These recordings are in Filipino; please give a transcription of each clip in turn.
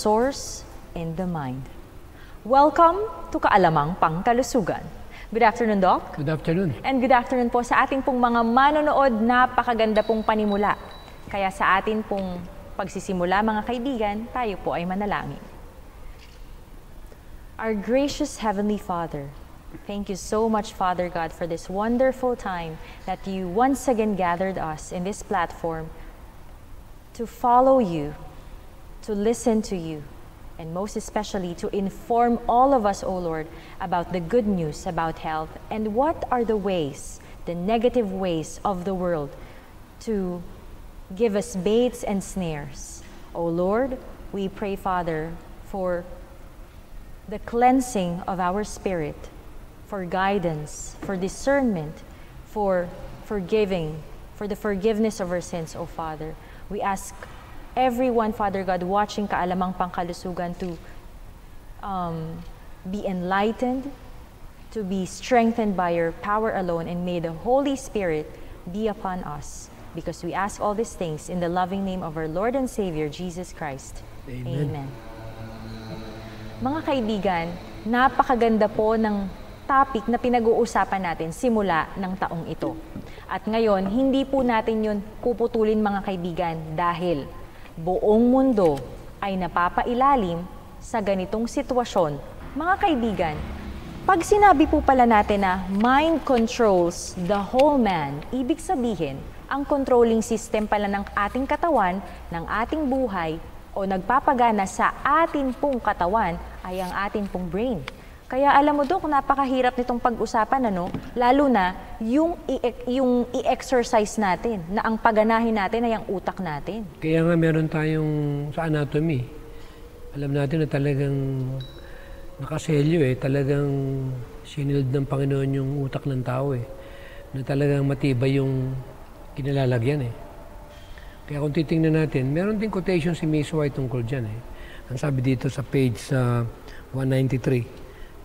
source in the mind. Welcome to Kaalamang Pangkalusugan. Good afternoon, Doc. Good afternoon. And good afternoon po sa ating pong mga manonood. Napakaganda pong panimula. Kaya sa atin pong pagsisimula, mga kaibigan, tayo po ay manalangin. Our gracious Heavenly Father, thank you so much, Father God, for this wonderful time that you once again gathered us in this platform to follow you, to listen to you, and most especially to inform all of us, O Lord, about the good news about health and what are the ways, the negative ways of the world to give us baits and snares. O Lord, we pray, Father, for the cleansing of our spirit, for guidance, for discernment, for forgiving, for the forgiveness of our sins, O Father. We ask everyone, Father God, watching Kaalamang Pangkalusugan to um, be enlightened, to be strengthened by your power alone, and may the Holy Spirit be upon us. Because we ask all these things in the loving name of our Lord and Savior, Jesus Christ. Amen. Amen. Mga kaibigan, napakaganda po ng topic na pinag-uusapan natin simula ng taong ito. At ngayon, hindi po natin yun puputulin mga kaibigan dahil buong mundo ay napapailalim sa ganitong sitwasyon. Mga kaibigan, pag sinabi po pala natin na mind controls the whole man, ibig sabihin, ang controlling system pala ng ating katawan, ng ating buhay, o nagpapagana sa atin pong katawan ay ang atin pong brain. Kaya alam mo Dok, napakahirap nitong pag-usapan ano, lalo na yung i- yung i-exercise natin na ang paganahin natin ay ang utak natin. Kaya nga meron tayong sa anatomy. Alam natin na talagang nakaselyo eh. Talagang sinild ng Panginoon yung utak ng tao eh. Na talagang matibay yung kinalalagyan eh. Kaya kung titingnan natin, meron din quotation si Miss White tungkol dyan eh. Ang sabi dito sa page sa 193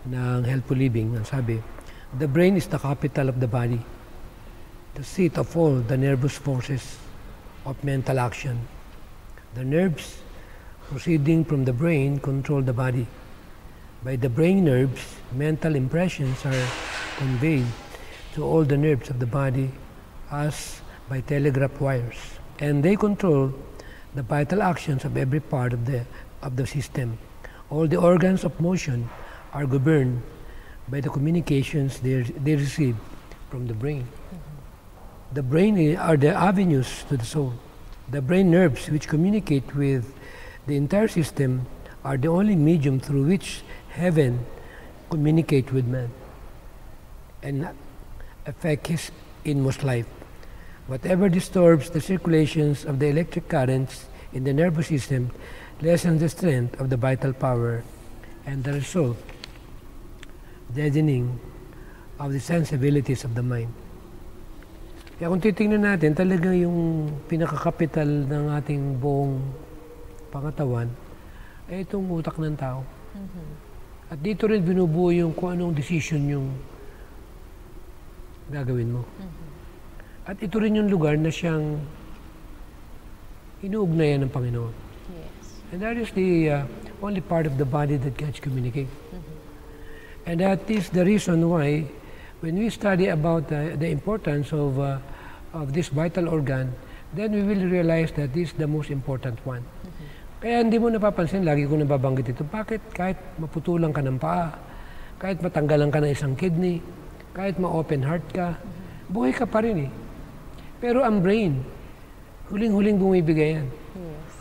ng Living, ang sabi, The brain is the capital of the body, the seat of all the nervous forces of mental action. The nerves proceeding from the brain control the body. By the brain nerves, mental impressions are conveyed to all the nerves of the body as by telegraph wires. And they control the vital actions of every part of the, of the system. All the organs of motion are governed by the communications they, they receive from the brain. The brain are the avenues to the soul. The brain nerves, which communicate with the entire system, are the only medium through which heaven communicate with man and affect his inmost life. Whatever disturbs the circulations of the electric currents in the nervous system lessens the strength of the vital power and the result, deadening of the sensibilities of the mind. Kaya kung titingnan natin, talaga yung pinakakapital ng ating buong pangatawan ay itong utak ng tao. At dito rin binubuo yung kung anong decision yung gagawin mo. At ito rin yung lugar na siyang inuugnayan ng Panginoon. Yes. And that is the uh, only part of the body that gets communicate. And that is the reason why when we study about uh, the importance of, uh, of this vital organ, then we will realize that this is the most important one. Kaya hindi mo napapansin, lagi ko nababanggit ito, bakit kahit maputulan ka ng paa, kahit matanggalan ka ng isang kidney, kahit ma-open heart ka, buhay ka pa rin eh. Pero ang brain, huling-huling bumibigay yan Yes.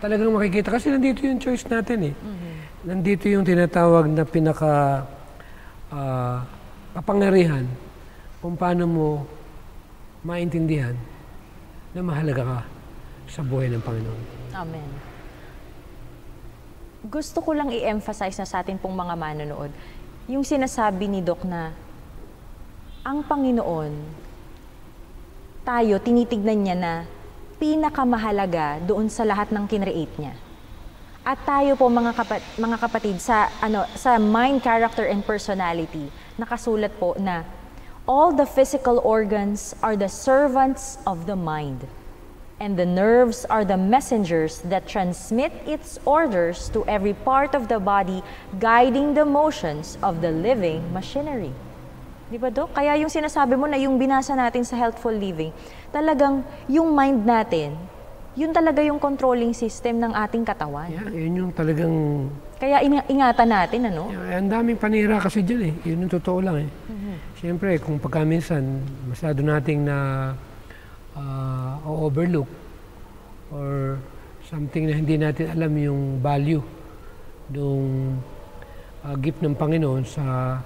talagang makikita. Kasi nandito yung choice natin eh. Nandito yung tinatawag na pinaka ah, kapangyarihan kung paano mo maintindihan na mahalaga ka sa buhay ng Panginoon. Amen. Gusto ko lang i-emphasize na sa atin pong mga manonood, yung sinasabi ni Doc na ang Panginoon, tayo, tinitignan niya na pinakamahalaga doon sa lahat ng kinreate niya. At tayo po mga, kapat- mga kapatid sa ano sa mind, character and personality, nakasulat po na all the physical organs are the servants of the mind. And the nerves are the messengers that transmit its orders to every part of the body, guiding the motions of the living machinery. Di ba, Dok? Kaya yung sinasabi mo na yung binasa natin sa Healthful Living, talagang yung mind natin, yun talaga yung controlling system ng ating katawan. Yeah, yun yung talagang... Kaya ing- ingatan natin, ano? Yeah, ang daming panira kasi dyan eh. Yun yung totoo lang eh. Siyempre, kung pagka minsan, masyado nating na uh, overlook or something na hindi natin alam yung value ng uh, gift ng Panginoon sa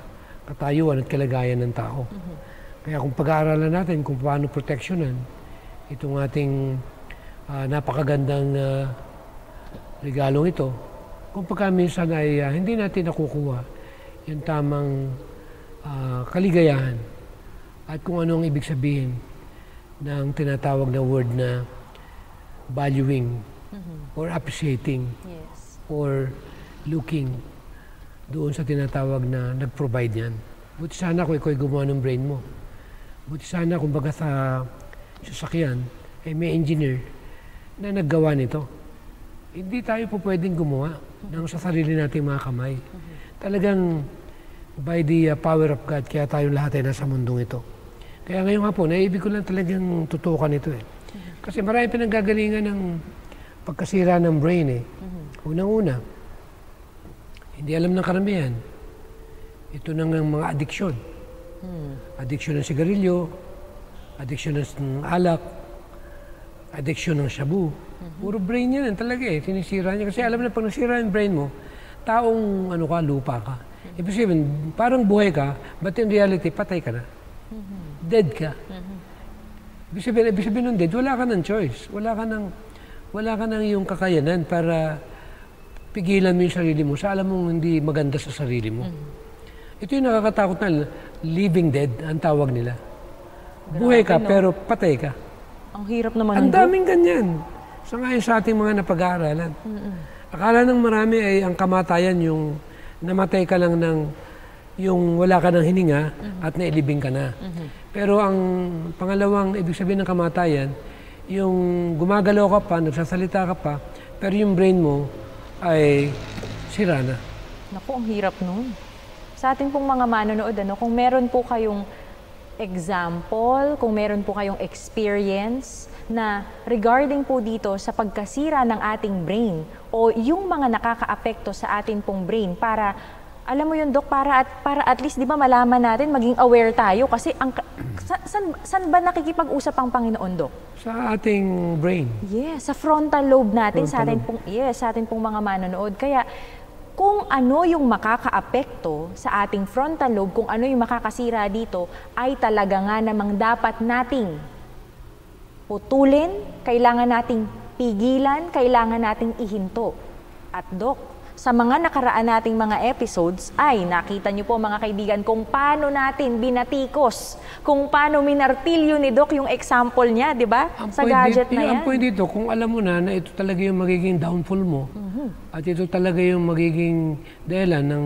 katayuan at kalagayan ng tao. Kaya kung pag-aaralan natin kung paano proteksyonan itong ating uh, napakagandang uh, regalong ito, kung pagka minsan ay uh, hindi natin nakukuha yung tamang uh, kaligayahan at kung ano ang ibig sabihin ng tinatawag na word na valuing or appreciating Yes. or looking doon sa tinatawag na nag-provide yan. Buti sana kung ikaw gumawa ng brain mo. Buti sana kung baga sa sasakyan ay may engineer na naggawa nito. Hindi tayo po pwedeng gumawa ng sa sarili nating mga kamay. Talagang by the uh, power of God, kaya tayo lahat ay nasa mundong ito. Kaya ngayong hapon, ay ibig ko lang talagang tutukan ito eh. Kasi marami pinanggagalingan ng pagkasira ng brain eh. Unang-una, hindi alam ng karamihan. Ito nang ang mga adiksyon. Adiksyon ng sigarilyo, adiksyon ng alak, adiksyon ng shabu. Puro brain yan talaga eh. Sinisira niya. Kasi alam na pag nasira yung brain mo, taong ano ka, lupa ka. Ibig sabihin, parang buhay ka, but in reality, patay ka na. Dead ka. Ibig sabihin, ibig sabihin ng dead, wala ka ng choice. Wala ka ng, wala ka ng yung kakayanan para pigilan mo yung sarili mo sa alam mong hindi maganda sa sarili mo. Ito yung nakakatakot na living dead, ang tawag nila. Buhay ka, no? pero patay ka. Ang hirap naman Ang daming ganyan. Sa ngayon sa ating mga napag-aaralan. Akala ng marami ay ang kamatayan yung namatay ka lang ng yung wala ka ng hininga at nailibing ka na. Pero ang pangalawang ibig sabihin ng kamatayan, yung gumagalaw ka pa, nagsasalita ka pa, pero yung brain mo ay sira na. Naku, ang hirap nun. Sa ating pong mga manonood, ano, kung meron po kayong example, kung meron po kayong experience na regarding po dito sa pagkasira ng ating brain o yung mga nakakaapekto sa ating pong brain para alam mo yun, Dok, para at, para at least, di ba, malaman natin, maging aware tayo. Kasi, ang, sa, san, san ba nakikipag-usap ang Panginoon, Dok? Sa ating brain. Yes, sa frontal lobe natin, sa atin Frontal pong, yes, sa atin pong mga manonood. Kaya, kung ano yung makakaapekto sa ating frontal lobe, kung ano yung makakasira dito, ay talaga nga namang dapat nating putulin, kailangan nating pigilan, kailangan nating ihinto. At Dok, sa mga nakaraan nating mga episodes ay nakita niyo po mga kaibigan kung paano natin binatikos, kung paano minartilyo ni Doc yung example niya, di ba? Sa point gadget dito, na yan. Ang point dito, kung alam mo na na ito talaga yung magiging downfall mo, Mm-hmm. at ito talaga yung magiging dahilan ng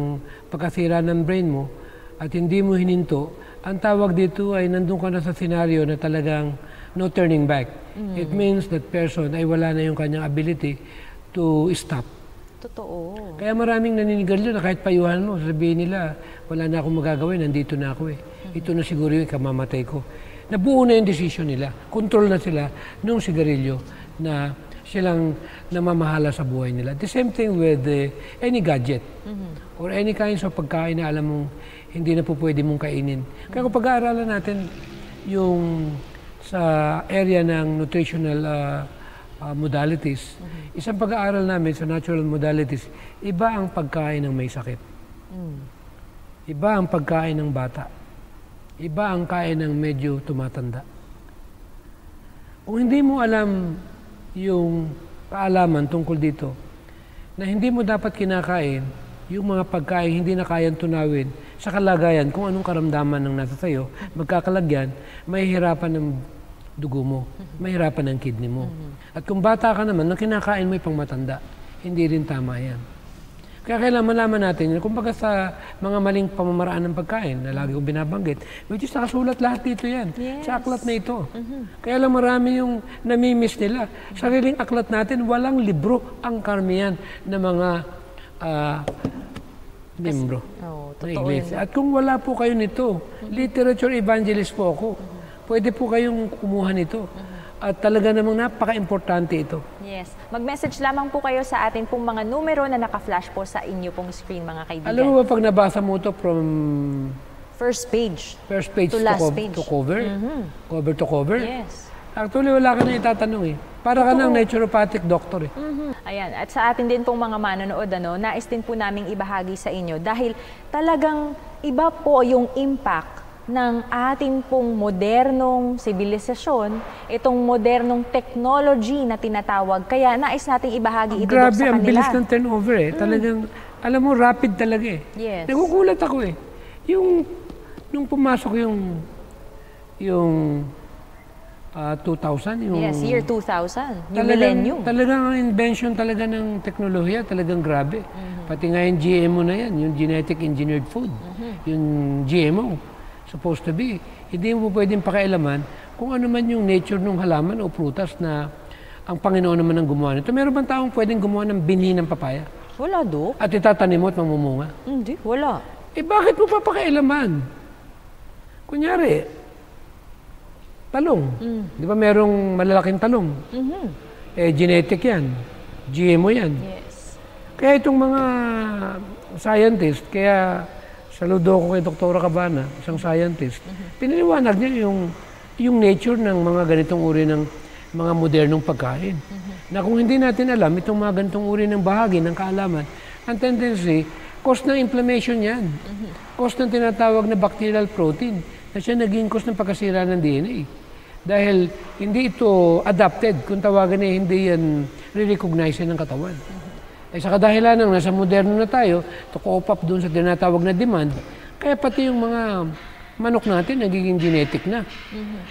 pagkasira ng brain mo, at hindi mo hininto, ang tawag dito ay nandun ka na sa senaryo na talagang no turning back. Mm-hmm. It means that person ay wala na yung kanyang ability to stop. Totoo. Kaya maraming naninigarilyo na kahit payuhan mo, sabihin nila, wala na akong magagawin, nandito na ako eh. Ito na siguro yung kamamatay ko. Nabuo na yung decision nila. Control na sila nung sigarilyo na silang namamahala sa buhay nila. The same thing with eh, any gadget or any kinds of pagkain na alam mong hindi na po pwede mong kainin. Kaya kung pag-aaralan natin yung sa area ng nutritional ah, ah, modalities, isang pag-aaral namin sa natural modalities, iba ang pagkain ng may sakit. Iba ang pagkain ng bata. Iba ang kain ng medyo tumatanda. Kung hindi mo alam yung kaalaman tungkol dito, na hindi mo dapat kinakain yung mga pagkain hindi na kayang tunawin sa kalagayan kung anong karamdaman ng nasa sayo, magkakalagyan, mahihirapan ng dugo mo, mahirapan ng kidney mo. At kung bata ka naman, nang kinakain mo yung pangmatanda, hindi rin tama yan. Kaya kailangan malaman natin yun. Kumbaga sa mga maling pamamaraan ng pagkain na lagi kong binabanggit, which is nakasulat lahat dito yan. Yes. Sa aklat na ito. Kaya lang marami yung namimiss nila. Sariling aklat natin, walang libro ang karamihan ng mga ah, membro Oh, ng iglesia. At kung wala po kayo nito, literature evangelist po ako. Pwede po kayong kumuha nito. At talaga namang napaka-importante ito. Yes. Mag-message lamang po kayo sa atin pong mga numero na naka-flash po sa inyo pong screen, mga kaibigan. Alam mo ba pag nabasa mo ito from First page. first page To to, last co- page. to cover, cover to cover, Yes. actually wala ka na itatanong eh. Para ka ng naturopathic doctor eh. Ayan, at sa atin din pong mga manonood, ano, nais din po naming ibahagi sa inyo dahil talagang iba po yung impact ng ating pong modernong sibilisasyon, itong modernong technology na tinatawag. Kaya nais nating ibahagi ito Dok, Grabe, sa ang kanila. bilis ng turnover eh. Talagang, alam mo, rapid talaga eh. Yes. Nagugulat ako eh. Yung, nung pumasok yung, yung ah, 2000, yung... Yes, year 2000, yung Talagang, millennium. talagang ang invention talaga ng teknolohiya, talagang grabe. Mm-hmm. Pati nga yung GMO na yan, yung genetic engineered food, Mm-hmm. yung GMO, supposed to be. Hindi mo pwedeng pakialaman kung ano man yung nature ng halaman o prutas na ang Panginoon naman ang gumawa nito. Meron bang taong pwedeng gumawa ng binhi ng papaya? Wala, Dok. At itatanim mo at mamumunga? Hindi, wala. Eh bakit mo papakialaman? Kunyari, talong. Di ba merong malalaking talong? Mhm. Eh, genetic yan. GMO yan. Yes. Kaya itong mga scientist, kaya saludo ko kay Dr. Cabana, isang scientist, pinaliwanag niya yung, yung nature ng mga ganitong uri ng mga modernong pagkain. Na kung hindi natin alam itong mga ganitong uri ng bahagi ng kaalaman, ang tendency, cause ng inflammation yan. Cause ng tinatawag na bacterial protein na siya naging cause ng pagkasira ng DNA. Dahil hindi ito adapted, kung tawagan niya, hindi yan re-recognize ng katawan. Ay sa kadahilan ng nasa moderno na tayo, to cope up doon sa tinatawag na demand, kaya pati yung mga manok natin nagiging genetic na.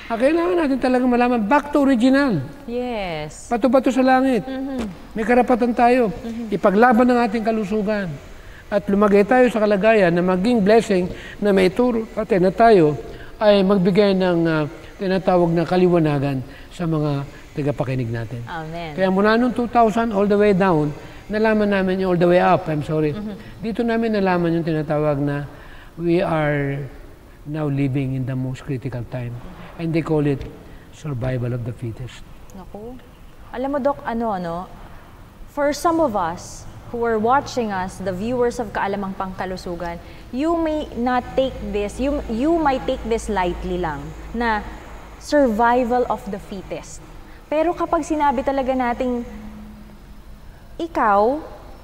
Ah, kailangan natin talaga malaman, back to original. Yes. Bato-bato sa langit. May karapatan tayo. Ipaglaban ng ating kalusugan. At lumagay tayo sa kalagayan na maging blessing na may turo atin na tayo ay magbigay ng ah, tinatawag na kaliwanagan sa mga tagapakinig natin. Amen. Kaya mula noong 2000 all the way down, nalaman namin yung all the way up, I'm sorry. Dito namin nalaman yung tinatawag na we are now living in the most critical time. And they call it survival of the fittest. Naku. Alam mo, Dok, ano, ano, for some of us who are watching us, the viewers of Kaalamang Pangkalusugan, you may not take this, you, you might take this lightly lang, na survival of the fittest. Pero kapag sinabi talaga nating, ikaw,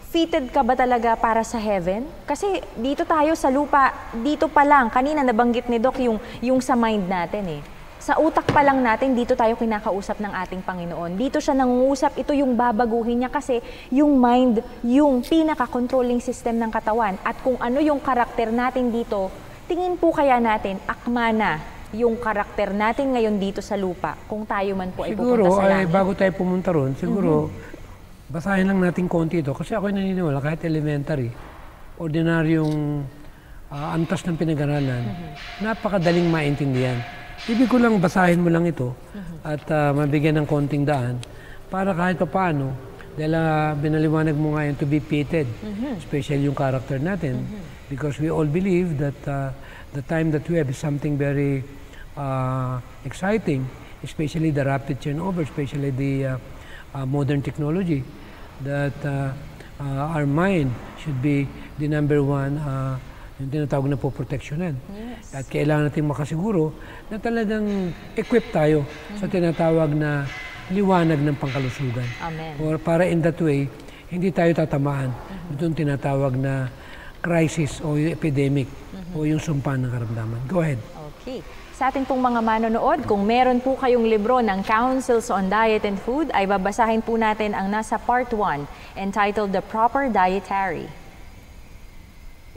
fitted ka ba talaga para sa heaven? Kasi dito tayo sa lupa, dito pa lang, kanina nabanggit ni Doc yung, yung sa mind natin eh. Sa utak pa lang natin, dito tayo kinakausap ng ating Panginoon. Dito siya nangungusap, ito yung babaguhin niya kasi yung mind, yung pinaka-controlling system ng katawan. At kung ano yung karakter natin dito, tingin po kaya natin, akma na yung karakter natin ngayon dito sa lupa kung tayo man po ay Siguro, pupunta sa ay, langit. bago tayo pumunta ron, siguro, basahin lang natin konti ito. Kasi ako naniniwala, kahit elementary, ordinaryong ah, antas ng pinag-aralan, napakadaling maintindihan. Ibig ko lang basahin mo lang ito at ah, mabigyan ng konting daan para kahit pa paano, dahil ah, binaliwanag mo nga yun to be pitted, especially yung character natin. Because we all believe that ah, the time that we have is something very uh, exciting, especially the rapid turnover, especially the uh, uh, modern technology, that uh, uh, our mind should be the number one uh, yung tinatawag na po proteksyonan. At kailangan natin makasiguro na talagang equip tayo sa tinatawag na liwanag ng pangkalusugan. Amen. Or para in that way, hindi tayo tatamaan itong tinatawag na crisis o yung epidemic o yung sumpa ng karamdaman. Go ahead. Okay. Sa ating pong mga manonood, kung meron po kayong libro ng Councils on Diet and Food, ay babasahin po natin ang nasa part 1 entitled The Proper Dietary.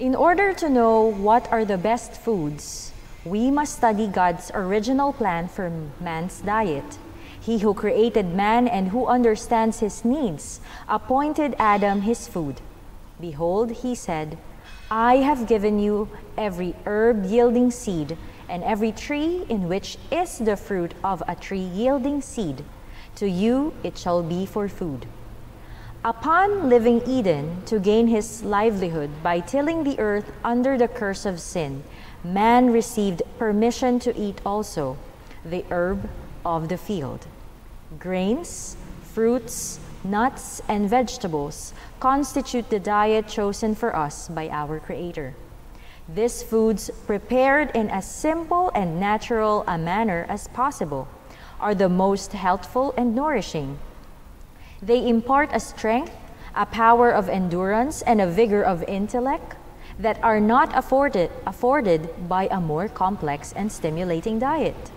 In order to know what are the best foods, we must study God's original plan for man's diet. He who created man and who understands his needs appointed Adam his food. Behold, he said, I have given you every herb yielding seed, and every tree in which is the fruit of a tree yielding seed. To you it shall be for food. Upon leaving Eden to gain his livelihood by tilling the earth under the curse of sin, man received permission to eat also the herb of the field. Grains, fruits, nuts, and vegetables constitute the diet chosen for us by our Creator. These foods, prepared in as simple and natural a manner as possible, are the most healthful and nourishing. They impart a strength, a power of endurance, and a vigor of intellect that are not afforded, afforded by a more complex and stimulating diet.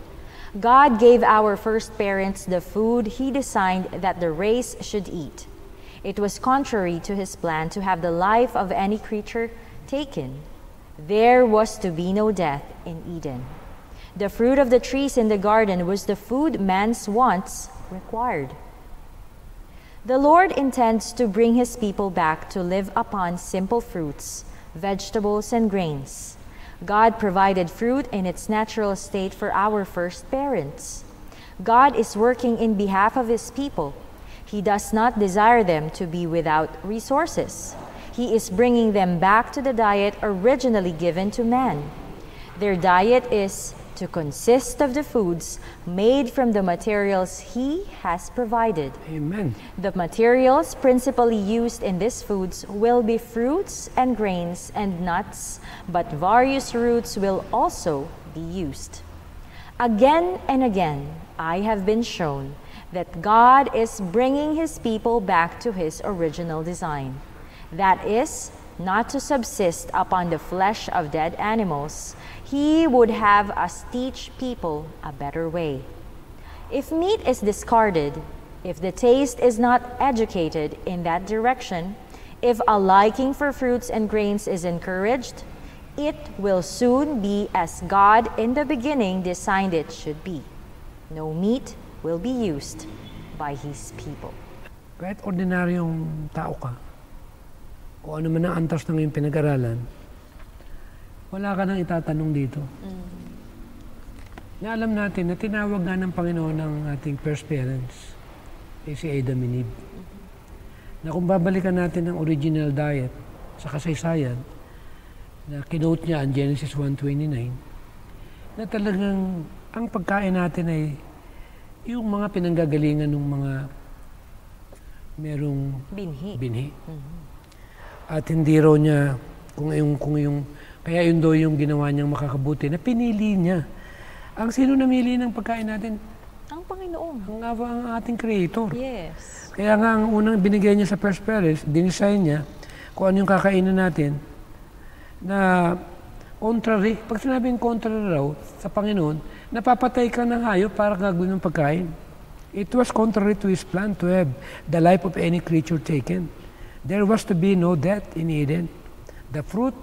God gave our first parents the food He designed that the race should eat. It was contrary to His plan to have the life of any creature taken. There was to be no death in Eden. The fruit of the trees in the garden was the food man's wants required. The Lord intends to bring his people back to live upon simple fruits, vegetables, and grains. God provided fruit in its natural state for our first parents. God is working in behalf of his people. He does not desire them to be without resources. He is bringing them back to the diet originally given to man. Their diet is to consist of the foods made from the materials He has provided. Amen. The materials principally used in these foods will be fruits and grains and nuts, but various roots will also be used. Again and again, I have been shown that God is bringing His people back to His original design. That is, not to subsist upon the flesh of dead animals, he would have us teach people a better way. If meat is discarded, if the taste is not educated in that direction, if a liking for fruits and grains is encouraged, it will soon be as God in the beginning designed it should be. No meat will be used by His people. Kahit ordinaryong tao ka, kung ano man ang antas ng iyong pinag-aralan, wala ka nang itatanong dito. Mm. Na alam natin na tinawag nga ng Panginoon ng ating first parents, eh si Adam and Eve. Mm-hmm. Na kung babalikan natin ang original diet sa kasaysayan, na kinote niya ang Genesis 1.29, na talagang ang pagkain natin ay yung mga pinanggagalingan ng mga merong binhi. binhi. Mm-hmm. At hindi raw niya kung yung, kung yung kaya yun daw yung ginawa niyang makakabuti na pinili niya. Ang sino namili ng pagkain natin? Ang Panginoon. Ang, ang ating Creator. Yes. Kaya nga ang unang binigay niya sa first parents, dinisign niya kung ano yung kakainin natin na contrary. Pag sinabing contrary raw sa Panginoon, napapatay ka ng hayop para gagawin ng pagkain. It was contrary to His plan to have the life of any creature taken. There was to be no death in Eden. The fruit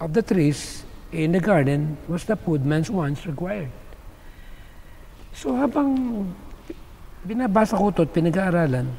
of the trees in the garden was the food man's wants required. So habang binabasa ko ito at pinag-aaralan,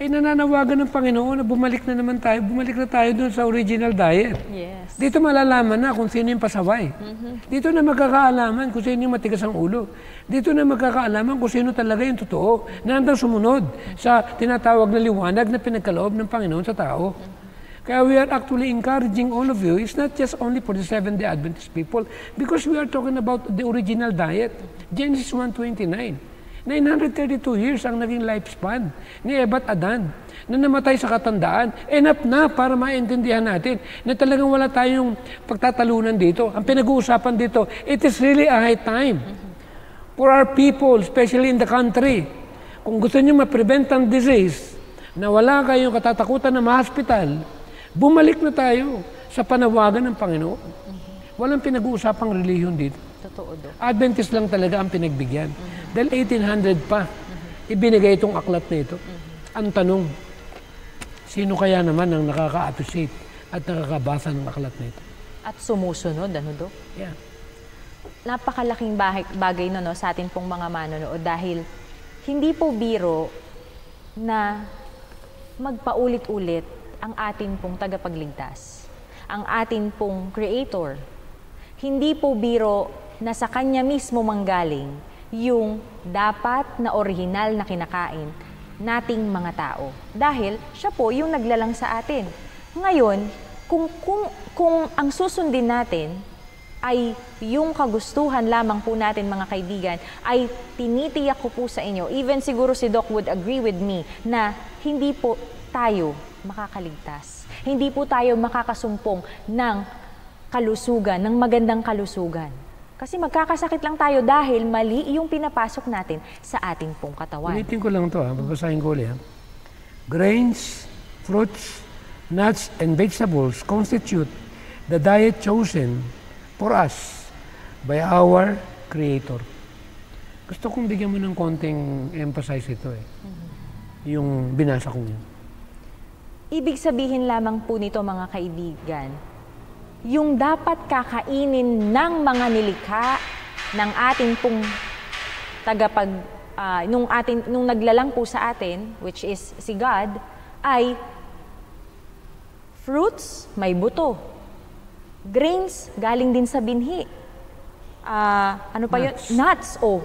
eh nananawagan ng Panginoon na bumalik na naman tayo, bumalik na tayo doon sa original diet. Yes. Dito malalaman na kung sino yung pasaway. Mm-hmm. Dito na magkakaalaman kung sino yung matigas ang ulo. Dito na magkakaalaman kung sino talaga yung totoo na hanggang sumunod sa tinatawag na liwanag na pinagkaloob ng Panginoon sa tao. Mm-hmm. Kaya we are actually encouraging all of you. It's not just only for the Seventh-day Adventist people because we are talking about the original diet. Genesis 1.29. 932 years ang naging lifespan ni Eva at Adan na namatay sa katandaan. Enough na para maintindihan natin na talagang wala tayong pagtatalunan dito. Ang pinag-uusapan dito, it is really a high time for our people, especially in the country. Kung gusto niyo ma-prevent ang disease, na wala kayong katatakutan na ma-hospital, Bumalik na tayo sa panawagan ng Panginoon. Walang pinag-uusapang reliyon dito. Totoo do. Adventist lang talaga ang pinagbigyan. Mm-hmm. Dahil 1800 pa, mm-hmm. ibinigay itong aklat na ito. Mm-hmm. Ang tanong, sino kaya naman ang nakaka-appreciate at nakakabasa ng aklat na ito? At sumusunod, ano do? Yeah. Napakalaking bagay, bagay no, no, sa atin pong mga manonood dahil hindi po biro na magpaulit-ulit ang atin pong tagapagligtas, ang atin pong creator. Hindi po biro na sa kanya mismo manggaling yung dapat na orihinal na kinakain nating mga tao. Dahil siya po yung naglalang sa atin. Ngayon, kung, kung, kung ang susundin natin ay yung kagustuhan lamang po natin mga kaibigan, ay tinitiyak ko po sa inyo, even siguro si Doc would agree with me, na hindi po tayo makakaligtas. Hindi po tayo makakasumpong ng kalusugan, ng magandang kalusugan. Kasi magkakasakit lang tayo dahil mali yung pinapasok natin sa ating pong katawan. Ulitin ko lang to ha, babasahin ko ulit ha. Grains, fruits, nuts, and vegetables constitute the diet chosen for us by our Creator. Gusto kong bigyan mo ng konting emphasize ito eh. Yung binasa kong yun. Ibig sabihin lamang po nito mga kaibigan, yung dapat kakainin ng mga nilikha ng ating pong tagapag ah, nung atin nung naglalang po sa atin which is si God ay fruits may buto. Grains galing din sa binhi. Ah, ano pa yun? Nuts. nuts o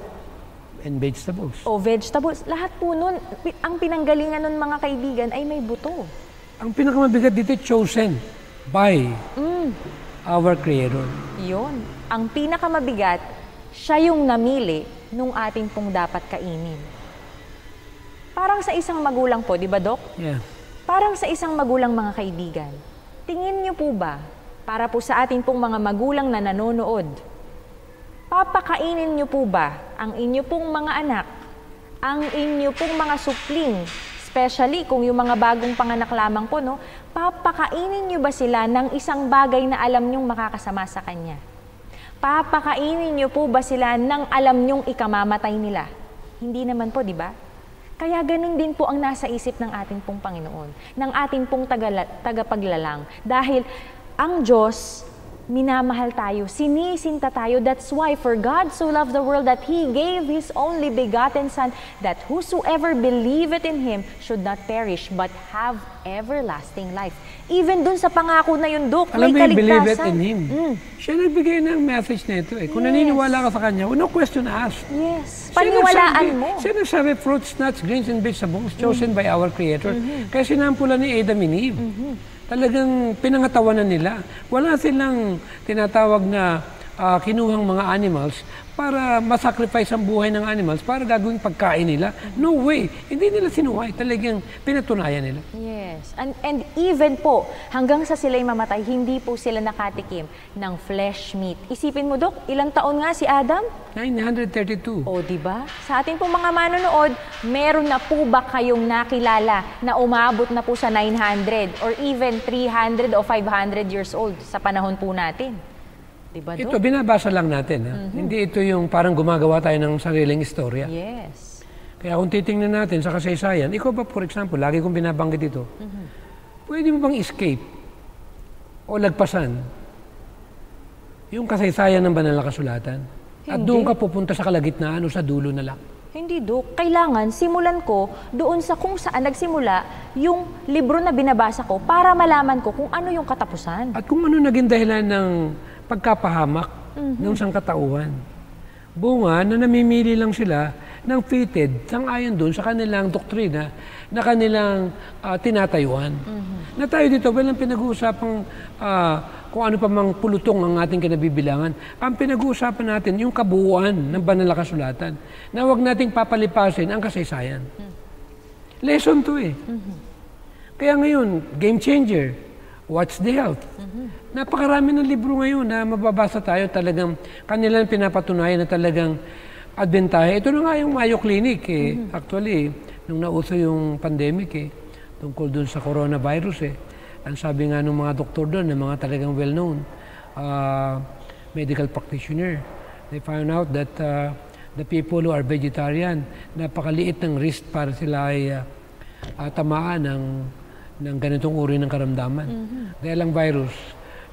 And vegetables. o vegetables. Lahat po nun ang pinanggalingan nun mga kaibigan ay may buto. Ang pinakamabigat dito, chosen by our Creator. Yun. Ang pinakamabigat, siya yung namili nung ating pong dapat kainin. Parang sa isang magulang po, di ba, Dok? Yeah. Parang sa isang magulang mga kaibigan. Tingin niyo po ba, para po sa ating pong mga magulang na nanonood, papakainin niyo po ba ang inyo pong mga anak, ang inyo pong mga supling, especially kung yung mga bagong panganak lamang po, no? Papakainin niyo ba sila ng isang bagay na alam niyong makakasama sa kanya? Papakainin niyo po ba sila ng alam niyong ikamamatay nila? Hindi naman po, di ba? Kaya ganun din po ang nasa isip ng ating pong Panginoon, ng ating pong tagala- tagapaglalang. Dahil ang Diyos, minamahal tayo, sinisinta tayo. That's why, for God so loved the world that He gave His only begotten Son, that whosoever believeth in Him should not perish, but have everlasting life. Even dun sa pangako na yun, Dok, Alam may mo yung believe it kaligtasan. in Him. Mm. Siya nagbigay ng message na ito eh. Kung Yes. naniniwala ka sa Kanya, no question asked. Yes. Siya Paniwalaan nagsabi- mo. Siya nagsabi, fruits, nuts, grains, and vegetables chosen Mm-hmm. by our Creator. Kaya sinampulan ni Adam and Eve. Talagang pinangatawanan nila. Wala silang tinatawag na ah, kinuhang mga animals para masacrifice ang buhay ng animals para gagawing pagkain nila. No way. Hindi nila sinuhay. Talagang pinatunayan nila. Yes. And, and even po, hanggang sa sila'y mamatay, hindi po sila nakatikim ng flesh meat. Isipin mo, Dok, ilang taon nga si Adam? 932. O, di ba? Sa ating pong mga manonood, meron na po ba kayong nakilala na umabot na po sa 900 or even 300 o 500 years old sa panahon po natin? Di ba, Ito, binabasa lang natin. ha? Hindi ito yung parang gumagawa tayo ng sariling istorya. Yes. Kaya kung titingnan natin sa kasaysayan, ikaw ba, for example, lagi kong binabanggit ito, pwede mo bang escape o lagpasan yung kasaysayan ng banal na kasulatan? At Hindi. doon ka pupunta sa kalagitnaan o sa dulo na lang. Hindi, Dok. Kailangan simulan ko doon sa kung saan nagsimula yung libro na binabasa ko para malaman ko kung ano yung katapusan. At kung ano naging dahilan ng pagkapahamak ng sangkatauhan. Bunga na namimili lang sila ng fitted sang-ayon doon sa kanilang doktrina na kanilang ah, tinatayuan. Na tayo dito, walang pinag-uusapang ah, kung ano pa mang pulutong ang ating kinabibilangan. Ang pinag-uusapan natin, yung kabuuan ng banal na kasulatan. Na huwag nating papalipasin ang kasaysayan. Lesson to eh. Kaya ngayon, game changer, What's the Health? Napakarami ng libro ngayon na mababasa tayo talagang kanilang pinapatunayan na talagang adbentahe. Ito na nga yung Mayo Clinic eh. Actually, nung nauso yung pandemic eh, tungkol dun sa coronavirus eh. Ang sabi nga ng mga doktor doon, ng mga talagang well-known uh, medical practitioner, they found out that uh, the people who are vegetarian, napakaliit ng risk para sila ay uh, uh, tamaan ng, ng ganitong uri ng karamdaman. Dahil ang virus,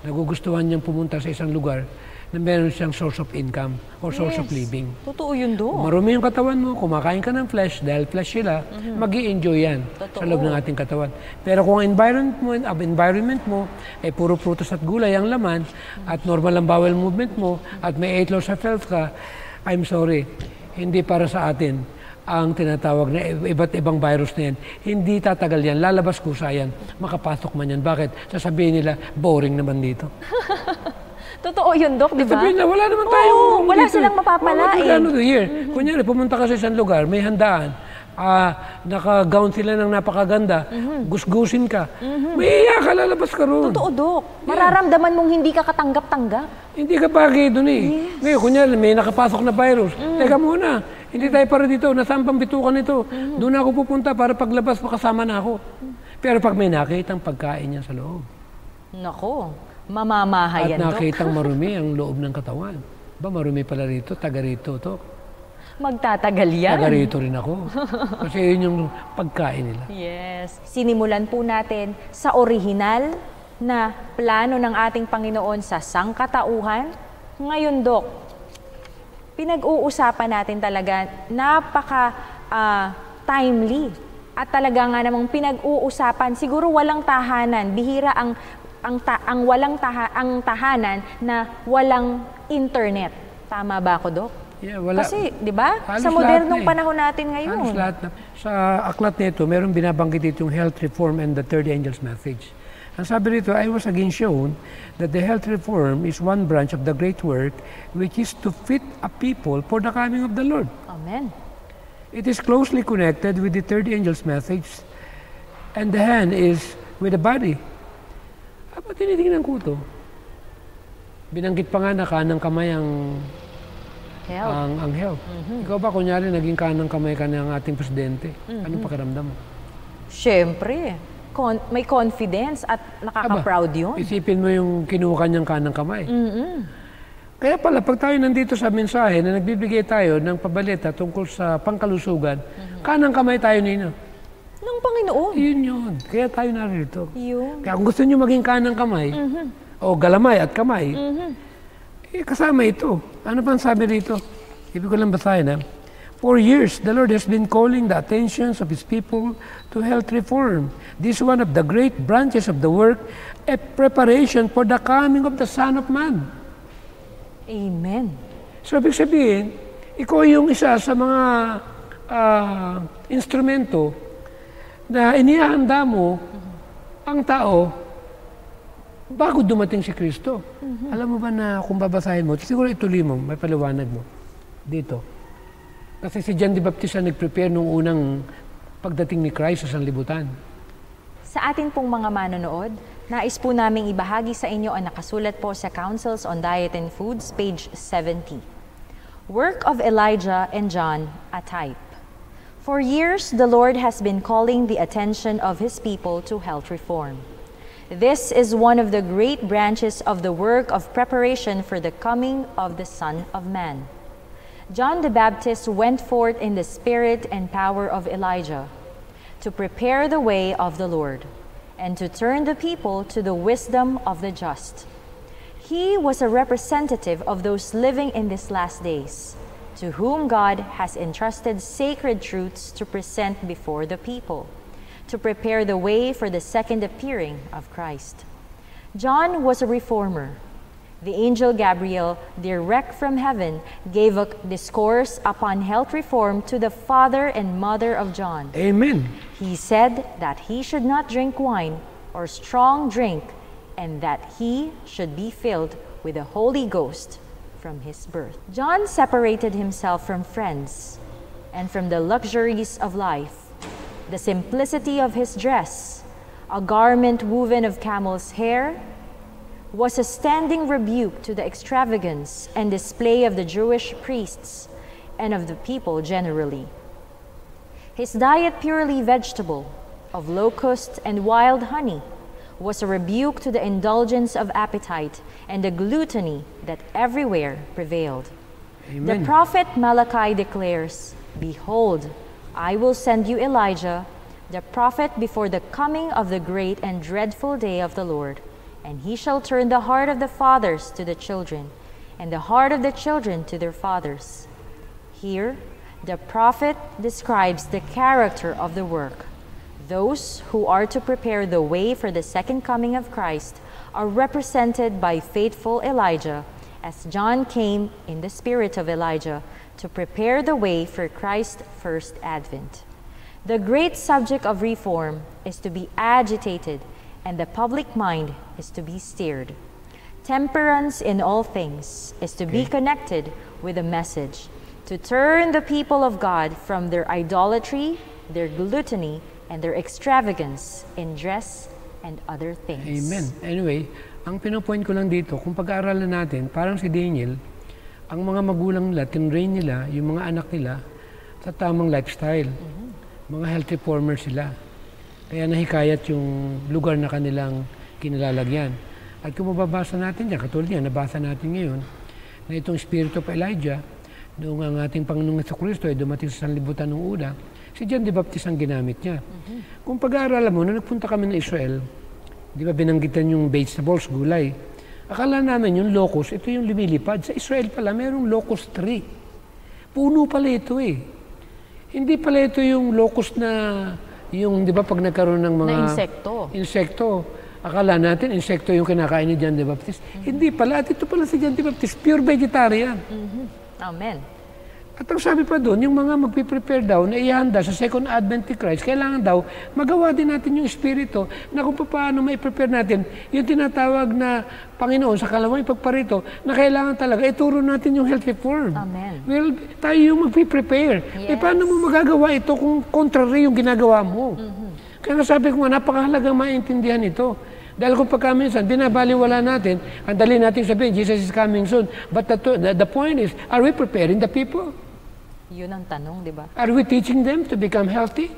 nagugustuhan niyang pumunta sa isang lugar na meron siyang source of income or source of Yes. living. Totoo yun do. Kung marumi yung katawan mo, kumakain ka ng flesh, dahil flesh sila, mag enjoy yan sa Totoo. loob ng ating katawan. Pero kung ang environment mo, ang environment mo, ay puro prutas at gulay ang laman, at normal ang bowel movement mo, at may 8 loaves of health ka, I'm sorry, hindi para sa atin ang tinatawag na iba't ibang virus na yan. Hindi tatagal yan, lalabas kusa yan, makapasok man yan. Bakit? Sasabihin nila, boring naman dito. Totoo yun, Dok, di ba? Sabihin na, wala naman Oo, tayo. wala dito. silang mapapalain. Wala ano to here. Kunyari, pumunta ka sa isang lugar, may handaan. Ah, naka-gown sila ng napakaganda. Gusgusin ka. May iya ka, lalabas ka roon. Totoo, Dok. Mararamdaman mong hindi ka katanggap-tanggap. Hindi ka bagay doon eh. Ngayon, kunyari, may nakapasok na virus. Teka muna, hindi tayo para dito. Nasaan pang bitukan ito? Doon ako pupunta para paglabas makasama na ako. Pero pag may nakitang pagkain niya sa loob, Nako, at mamamahayan, Dok. nakitang marumi ang loob ng katawan, ba marumi pala rito, taga rito to. Magtatagal yan. Taga rito rin ako. Kasi yun yung pagkain nila. Yes. Sinimulan po natin sa orihinal na plano ng ating Panginoon sa sangkatauhan. Ngayon, Dok, pinag-uusapan natin talaga napaka ah, timely at talaga nga namang pinag-uusapan siguro walang tahanan bihira ang ang, ta- ang walang taha- ang tahanan na walang internet tama ba ako dok Yeah, wala. kasi 'di ba sa modernong na eh. panahon natin ngayon Halos lahat na. Sa aklat nito, meron binabanggit dito yung health reform and the third angel's message. Ang sabi rito, I was again shown that the health reform is one branch of the great work which is to fit a people for the coming of the Lord. amen It is closely connected with the third angel's message and the hand is with the body. Aba, tinitingnan ko to. Binanggit pa nga na kanang kamay ang health ang, ang health. Ikaw ba, kunyari, naging kanang kamay ka ng ating presidente, anong pakiramdam mo? Siyempre, con- may confidence at nakaka-proud yun. Isipin mo yung kinuha niyang kanang kamay. Kaya pala, pag tayo nandito sa mensahe na nagbibigay tayo ng pabalita tungkol sa pangkalusugan, kanang kamay tayo nino. Ng Panginoon. Yun yun. Kaya tayo narito. Yun. Kaya kung gusto niyo maging kanang kamay, o galamay at kamay, eh, kasama ito. Ano pa ang sabi rito? Ibig ko lang basahin ha. For years, the Lord has been calling the attentions of His people to health reform. This is one of the great branches of the work, a preparation for the coming of the Son of Man. Amen. So, ibig sabihin, ikaw yung isa sa mga ah, instrumento na inihahanda mo ang tao bago dumating si Kristo. Alam mo ba na kung babasahin mo, siguro ituloy mo, may paliwanag mo dito. Kasi si John the Baptist ang nag-prepare nung unang pagdating ni Christ sa sanlibutan. Sa atin pong mga manonood, nais po naming ibahagi sa inyo ang nakasulat po sa Councils on Diet and Foods, page 70. Work of Elijah and John, a type. For years, the Lord has been calling the attention of His people to health reform. This is one of the great branches of the work of preparation for the coming of the Son of Man. John the Baptist went forth in the spirit and power of Elijah to prepare the way of the Lord and to turn the people to the wisdom of the just. He was a representative of those living in these last days, to whom God has entrusted sacred truths to present before the people, to prepare the way for the second appearing of Christ. John was a reformer. The angel Gabriel, direct from heaven, gave a discourse upon health reform to the father and mother of John. Amen. He said that he should not drink wine or strong drink, and that he should be filled with the Holy Ghost from his birth. John separated himself from friends and from the luxuries of life, the simplicity of his dress, a garment woven of camel's hair, was a standing rebuke to the extravagance and display of the Jewish priests and of the people generally. His diet, purely vegetable, of locust and wild honey, was a rebuke to the indulgence of appetite and the gluttony that everywhere prevailed. The prophet Malachi declares, Behold, I will send you Elijah, the prophet before the coming of the great and dreadful day of the Lord, and he shall turn the heart of the fathers to the children, and the heart of the children to their fathers. Here, the prophet describes the character of the work. Those who are to prepare the way for the second coming of Christ are represented by faithful Elijah, as John came in the spirit of Elijah to prepare the way for Christ's first advent. The great subject of reform is to be agitated, and the public mind is to be steered. Temperance in all things is to be Okay. connected with the message, to turn the people of God from their idolatry, their gluttony, and their extravagance in dress and other things. Amen. Anyway, ang pinopoint ko lang dito, kung pag-aaralan natin, parang si Daniel, ang mga magulang nila, tinrain nila, yung mga anak nila, sa tamang lifestyle. Mga health reformer sila. Kaya nahikayat yung lugar na kanilang kinalalagyan. At kung mababasa natin yan, katulad yan, nabasa natin ngayon, na itong Spirit of Elijah, noong ang ating Panginoong Heso Kristo ay dumating sa sanlibutan ng una, si John the Baptist ang ginamit niya. Kung pag-aaralan mo, nung nagpunta kami ng Israel, di ba binanggitan yung vegetables, gulay. Akala namin yung locust, ito yung lumilipad. Sa Israel pala, merong locust tree. Puno pala ito eh. Hindi pala ito yung locust na, yung di ba pag nagkaroon ng mga... Na insekto. Insekto. Akala natin, insekto yung kinakain ni John the Baptist. Hindi pala. At ito pala si John the Baptist, pure vegetarian. Amen. At ang sabi pa doon, yung mga magpiprepare daw na ihanda sa second advent ni Christ, kailangan daw magawa din natin yung espiritu na kung paano may prepare natin yung tinatawag na Panginoon sa kalawang pagparito na kailangan talaga ituro natin yung health reform. Amen. Well, tayo yung magpiprepare. Eh, Yes. paano mo magagawa ito kung contrary yung ginagawa mo? Kaya nga sabi ko nga, napakahalagang maintindihan ito. Dahil kung pagka minsan, binabaliwala natin, ang dali natin sabihin, Jesus is coming soon. But the, the point is, are we preparing the people? Yun ang tanong, di ba? Are we teaching them to become healthy?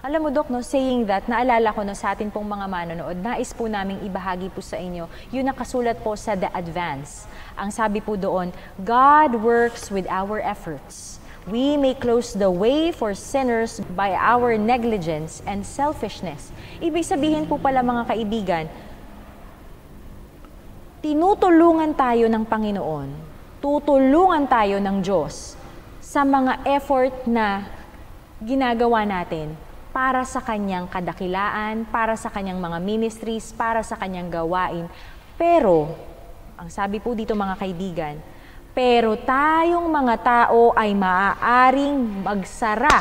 Alam mo, Dok, no, saying that, naalala ko no, sa atin pong mga manonood, nais po naming ibahagi po sa inyo, yun nakasulat po sa The Advance. Ang sabi po doon, God works with our efforts. We may close the way for sinners by our negligence and selfishness. Ibig sabihin po pala mga kaibigan, tinutulungan tayo ng Panginoon, tutulungan tayo ng Diyos sa mga effort na ginagawa natin para sa kanyang kadakilaan, para sa kanyang mga ministries, para sa kanyang gawain. Pero, ang sabi po dito mga kaibigan, pero tayong mga tao ay maaaring magsara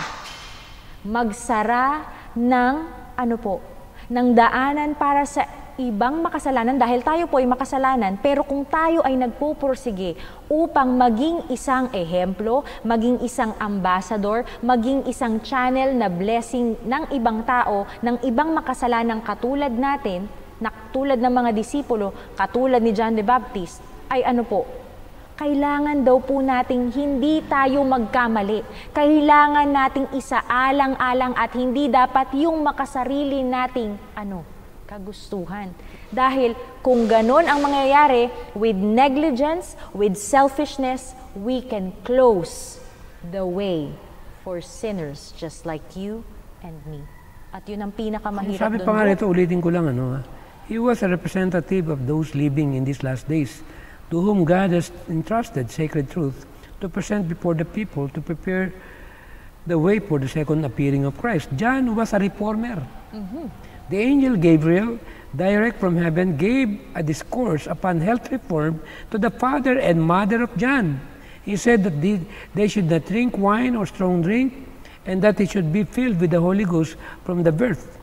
magsara ng ano po, ng daanan para sa ibang makasalanan dahil tayo po ay makasalanan. Pero kung tayo ay nagpupursige upang maging isang ehemplo, maging isang ambassador, maging isang channel na blessing ng ibang tao, ng ibang makasalanang katulad natin, na tulad ng mga disipulo, katulad ni John the Baptist, ay ano po, kailangan daw po nating hindi tayo magkamali. Kailangan nating isaalang-alang at hindi dapat yung makasarili nating ano, kagustuhan. Dahil kung ganon ang mangyayari, with negligence, with selfishness, we can close the way for sinners just like you and me. At yun ang pinakamahirap Sabi doon. pa nga nito, ulitin ko lang, ano, ah, He was a representative of those living in these last days, to whom God has entrusted sacred truth to present before the people to prepare the way for the second appearing of Christ. John was a reformer. The angel Gabriel, direct from heaven, gave a discourse upon health reform to the father and mother of John. He said that they, should not drink wine or strong drink, and that they should be filled with the Holy Ghost from the birth.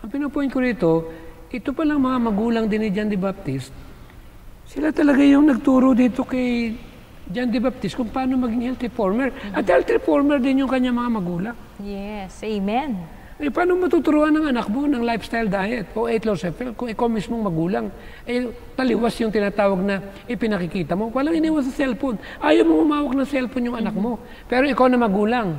Ang pinupoint ko rito, ito palang mga magulang din ni John the Baptist, sila talaga yung nagturo dito kay John the Baptist kung paano maging health reformer. At health reformer din yung kanya mga magulang. Yes, amen. Eh, paano matuturuan ng anak mo ng lifestyle diet o eight laws of health kung ikaw mismong magulang? Eh, taliwas yung tinatawag na ipinakikita mo. Walang iniwas sa cellphone. Ayaw mo humawak ng cellphone yung anak mo. Pero ikaw na magulang,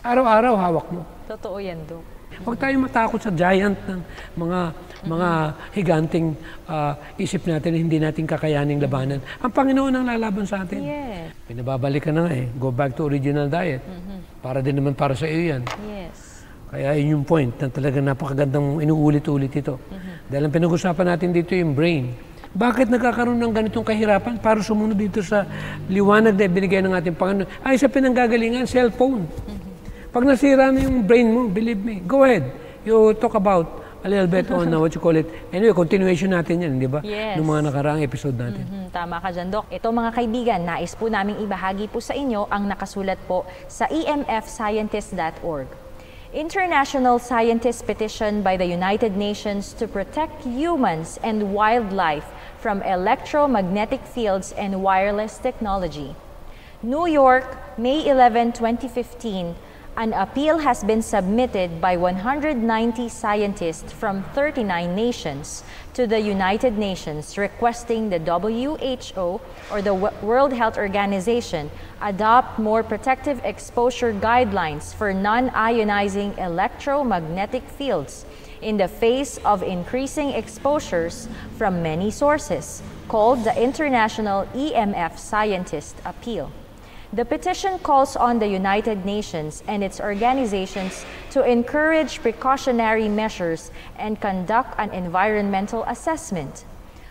araw-araw hawak mo. Totoo yan, Dok. Huwag tayo matakot sa giant ng mga mga higanting ah, isip natin na hindi natin kakayaning labanan. Ang Panginoon ang lalaban sa atin. Yes. Pinababalik ka na nga eh. Go back to original diet. Para din naman para sa iyo yan. Yes. Kaya yun yung point na talagang napakagandang inuulit-ulit ito. Dahil ang pinag-usapan natin dito yung brain. Bakit nagkakaroon ng ganitong kahirapan para sumunod dito sa liwanag na binigay ng ating Panginoon? Ay, sa pinanggagalingan, cellphone. Pag nasira na yung brain mo, believe me, go ahead. You talk about a little bit on uh, what you call it. Anyway, continuation natin yan, di ba? Yes. Nung mga nakaraang episode natin. Mhm, tama ka dyan, Doc. Ito mga kaibigan, nais po naming ibahagi po sa inyo ang nakasulat po sa emfscientist.org. International Scientist Petition by the United Nations to protect humans and wildlife from electromagnetic fields and wireless technology. New York, May 11, 2015, an appeal has been submitted by 190 scientists from 39 nations to the United Nations requesting the WHO or the World Health Organization adopt more protective exposure guidelines for non ionizing electromagnetic fields in the face of increasing exposures from many sources, called the International EMF Scientist Appeal. The petition calls on the United Nations and its organizations to encourage precautionary measures and conduct an environmental assessment.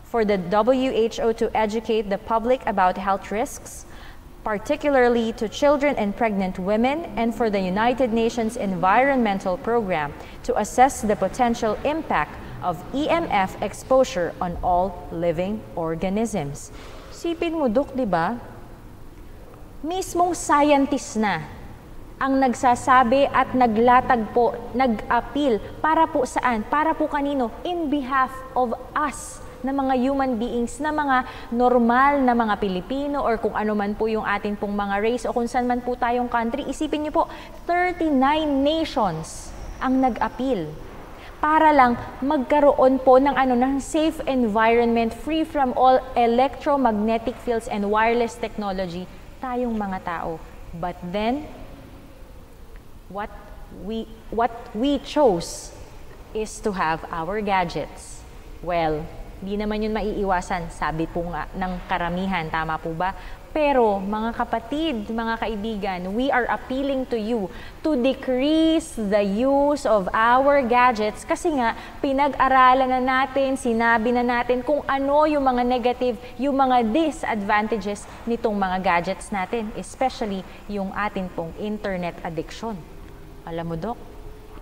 For the WHO to educate the public about health risks, particularly to children and pregnant women, and for the United Nations Environmental Program to assess the potential impact of EMF exposure on all living organisms. Sipin mo, di ba? Mismong scientist na ang nagsasabi at naglatag po, nag-appeal para po saan? Para po kanino? In behalf of us na mga human beings, na mga normal na mga Pilipino or kung ano man po yung atin pong mga race o kung saan man po tayong country. Isipin niyo po, 39 nations ang nag-appeal para lang magkaroon po ng ano ng safe environment free from all electromagnetic fields and wireless technology tayong mga tao. But then, what we, what we chose is to have our gadgets. Well, di naman yun maiiwasan, sabi po nga ng karamihan, tama po ba? Pero mga kapatid, mga kaibigan, we are appealing to you to decrease the use of our gadgets kasi nga pinag-aralan na natin, sinabi na natin kung ano yung mga negative, yung mga disadvantages nitong mga gadgets natin, especially yung atin pong internet addiction. Alam mo, Dok,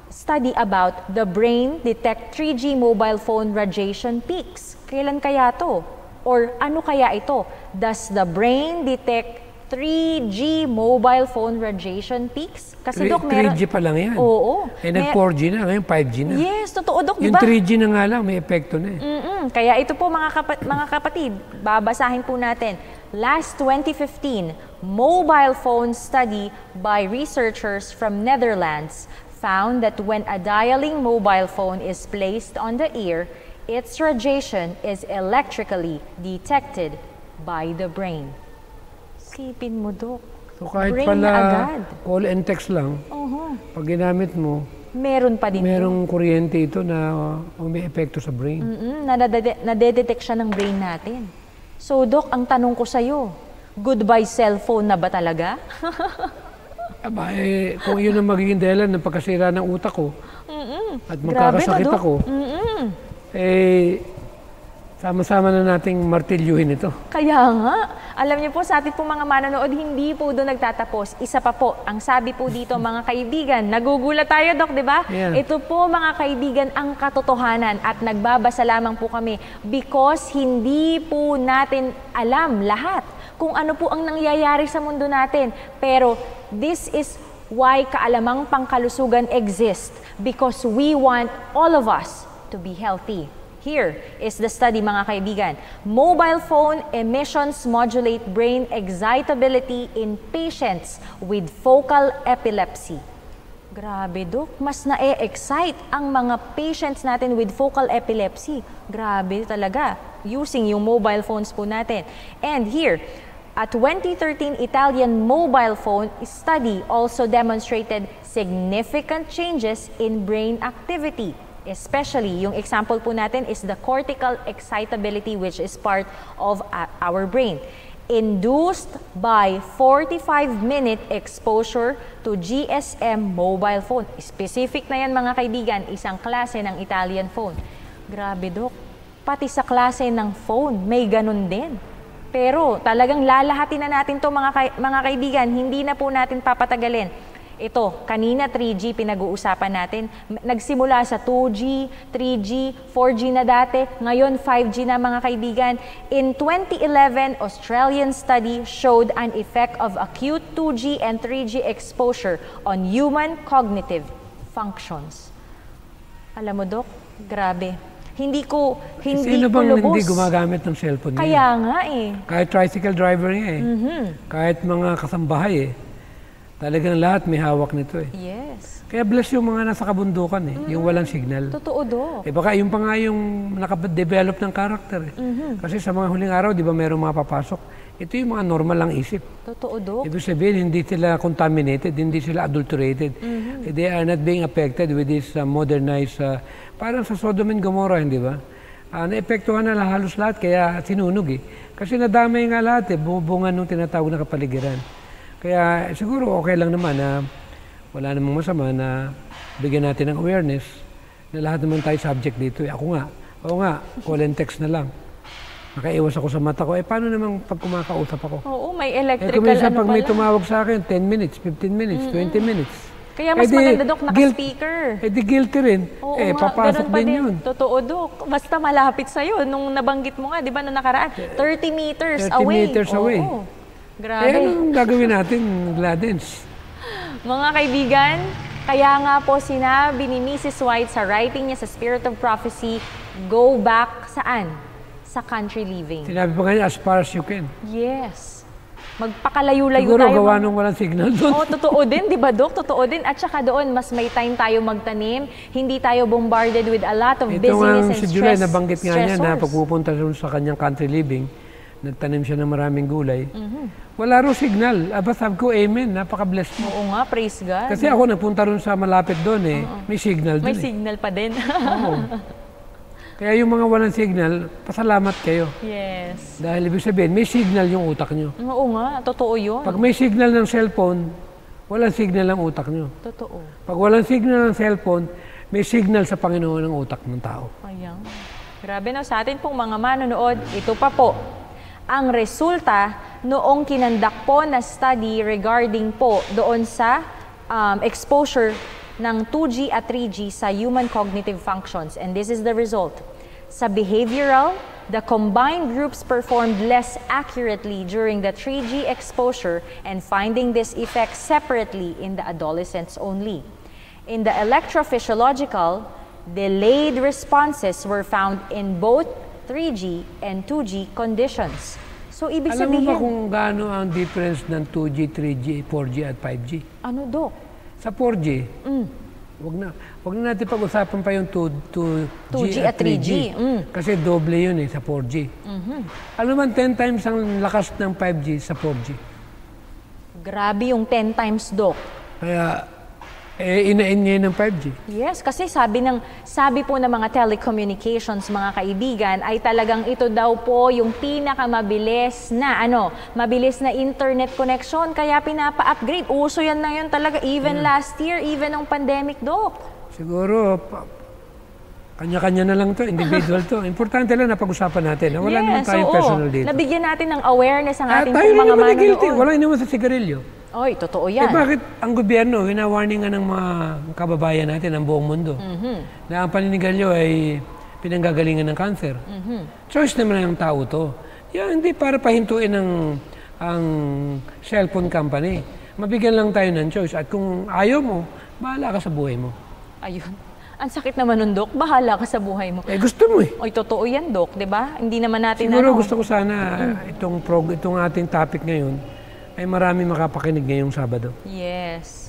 study about the brain detect 3G mobile phone radiation peaks. Kailan kaya to? Or ano kaya ito? Does the brain detect 3G mobile phone radiation peaks? Kasi Three- Dok, meron... 3G pa lang yan. Oo. Eh, Mer- nag-4G na, ngayon 5G na. Yes, totoo, Dok, Yung ba? 3G na nga lang, may epekto na eh. Mm-mm. Kaya ito po mga, kapat- mga kapatid, babasahin po natin. Last 2015, mobile phone study by researchers from Netherlands found that when a dialing mobile phone is placed on the ear, its radiation is electrically detected by the brain. Sipin mo, Dok. So kahit Brain pala na agad. call and text lang, Oho. pag ginamit mo, Meron pa din merong kuryente ito na uh, may epekto sa brain. Mm-mm, nadade- nadedetect siya ng brain natin. So, Doc, ang tanong ko sa'yo, goodbye cellphone na ba talaga? Aba, eh, kung yun ang magiging dahilan ng pagkasira ng utak ko at magkakasakit no, Doc? ako, Mm-mm. Eh, sama-sama na nating martilyuhin ito. Kaya nga, alam niyo po sa ating pong mga manonood, hindi po doon nagtatapos. Isa pa po, ang sabi po dito mga kaibigan, nagugulat tayo Dok, di ba? Yeah. Ito po mga kaibigan ang katotohanan at nagbabasa lamang po kami because hindi po natin alam lahat kung ano po ang nangyayari sa mundo natin. Pero this is why kaalamang pangkalusugan exist because we want all of us to be healthy. Here is the study mga kaibigan. Mobile phone emissions modulate brain excitability in patients with focal epilepsy. Grabe, Dok. Mas na-excite ang mga patients natin with focal epilepsy. Grabe talaga. Using yung mobile phones po natin. And here, a 2013 Italian mobile phone study also demonstrated significant changes in brain activity. Especially, yung example po natin is the cortical excitability which is part of our brain induced by 45-minute exposure to GSM mobile phone. Specific na yan mga kaibigan, isang klase ng Italian phone. Grabe, Dok. pati sa klase ng phone, may ganun din. Pero talagang lalahatin na natin to mga, kay- mga kaibigan, hindi na po natin papatagalin. Ito, kanina 3G pinag-uusapan natin. Nagsimula sa 2G, 3G, 4G na dati, ngayon 5G na mga kaibigan. In 2011, Australian study showed an effect of acute 2G and 3G exposure on human cognitive functions. Alam mo, Dok, grabe. Hindi ko, hindi Sino ko bang lubos. hindi gumagamit ng cellphone Kaya ngayon? nga eh. Kahit tricycle driver nga eh. Mm-hmm. Kahit mga kasambahay eh. Talagang lahat may hawak nito eh. Yes. Kaya bless yung mga nasa kabundukan eh, yung walang signal. Totoo, Dok. Eh baka yung pa nga yung nakadevelop ng character eh. Mm-hmm. Kasi sa mga huling araw, di ba merong mga papasok? Ito yung mga normal lang isip. Totoo, Dok. Ibig sabihin, hindi sila contaminated, hindi sila adulterated. Mm-hmm. They are not being affected with this uh, modernized, uh, parang sa Sodom and Gomorrah, hindi ba? Uh, naepektuhan na halos lahat, kaya sinunog eh. Kasi nadamay nga lahat eh, bumubungan nung tinatawag na kapaligiran. Kaya siguro okay lang naman na wala namang masama na bigyan natin ng awareness na lahat naman tayo subject dito. Eh. Ako nga, oo nga, call and text na lang. Nakaiwas ako sa mata ko. Eh, paano naman pag kumakausap ako? Oo, may Eh, electrical kung minsan ano pag may pala. tumawag sa akin, 10 minutes, 15 minutes, 20 minutes. Kaya mas Eh di, maganda, Dok, naka-speaker. Eh di guilty rin. Oo eh, nga, papasok pa din yun. Totoo, Dok. Basta malapit sa'yo. Nung nabanggit mo nga, di ba, nung nakaraan, 30 meters 30 away. meters away. Oo. Eh, Grabe. anong gagawin natin, Gladens? Mga kaibigan, kaya nga po sinabi ni Mrs. White sa writing niya sa Spirit of Prophecy, go back saan? Sa country living. Sinabi pa kanya, as far as you can. Yes. Magpakalayo-layo Siguro tayo. gawa mga- nung walang signal doon. Oo, totoo din, di ba, Dok? Totoo din. At saka doon, mas may time tayo magtanim. Hindi tayo bombarded with a lot of Ito busyness and si July, stress, nabanggit nga niya na pagpupunta doon sa kanyang country living, nagtanim siya ng maraming gulay. Mm-hmm. Wala ro signal. Aba, sabi ko, amen, napaka-bless mo. Oo nga, praise God. Kasi ako nagpunta ron sa malapit doon eh, may signal may doon eh. signal pa din. Kaya yung mga walang signal, pasalamat kayo. yes. Dahil ibig sabihin, may signal yung utak nyo. Oo nga, totoo yun. Pag may signal ng cellphone, walang signal ang utak nyo. Totoo. Pag walang signal ng cellphone, may signal sa Panginoon ng utak ng tao. Ayan. Grabe na sa atin pong mga manonood, ito pa po. Ang resulta noong kinandak po na study regarding po doon sa um, exposure ng 2G at 3G sa human cognitive functions. And this is the result. Sa behavioral, the combined groups performed less accurately during the 3G exposure and finding this effect separately in the adolescents only. In the electrophysiological, delayed responses were found in both 3G and 2G conditions. So, ibig Alam mo sabihin, ba kung gaano ang difference ng 2G, 3G, 4G at 5G? ano, Dok? Sa 4G, Mm. wag na, wag na natin pag-usapan pa yung 2, 2, 2G at 3G. Mm. Kasi doble yun eh sa 4G. Mm-hmm. Alam mo, 10 times ang lakas ng 5G sa 4G. Grabe yung 10 times, Dok. Kaya, eh, inain ngayon ng 5G. Yes, kasi sabi ng sabi po ng mga telecommunications mga kaibigan ay talagang ito daw po yung pinakamabilis na ano, mabilis na internet connection kaya pinapa-upgrade. Uso yan na yun talaga even last year, even nung pandemic, Dok. Siguro, kanya-kanya na lang to, individual to. Importante lang na pag-usapan natin. na Wala naman tayong oo. personal dito. Nabigyan natin ng awareness ang Ah, ating tayo pong na mga naman na guilty. manonood. Wala naman sa sigarilyo. Oy, totoo Eh yan. bakit ang gobyerno, wina-warningan ng mga kababayan natin ng buong mundo Mhm. na ang paninigalyo ay pinanggagalingan ng cancer. Mhm. Choice naman ng tao to. Yan, hindi para pahintuin ng ang cellphone company. Mabigyan lang tayo ng choice. At kung ayaw mo, bahala ka sa buhay mo. Ayun. Ang sakit naman nun, Dok. Bahala ka sa buhay mo. Eh gusto mo eh. Oy, totoo yan, Dok. 'di ba? Hindi naman natin Siguro ano. gusto ko sana itong, prog- itong ating topic ngayon ay marami makapakinig ngayong Sabado. Yes.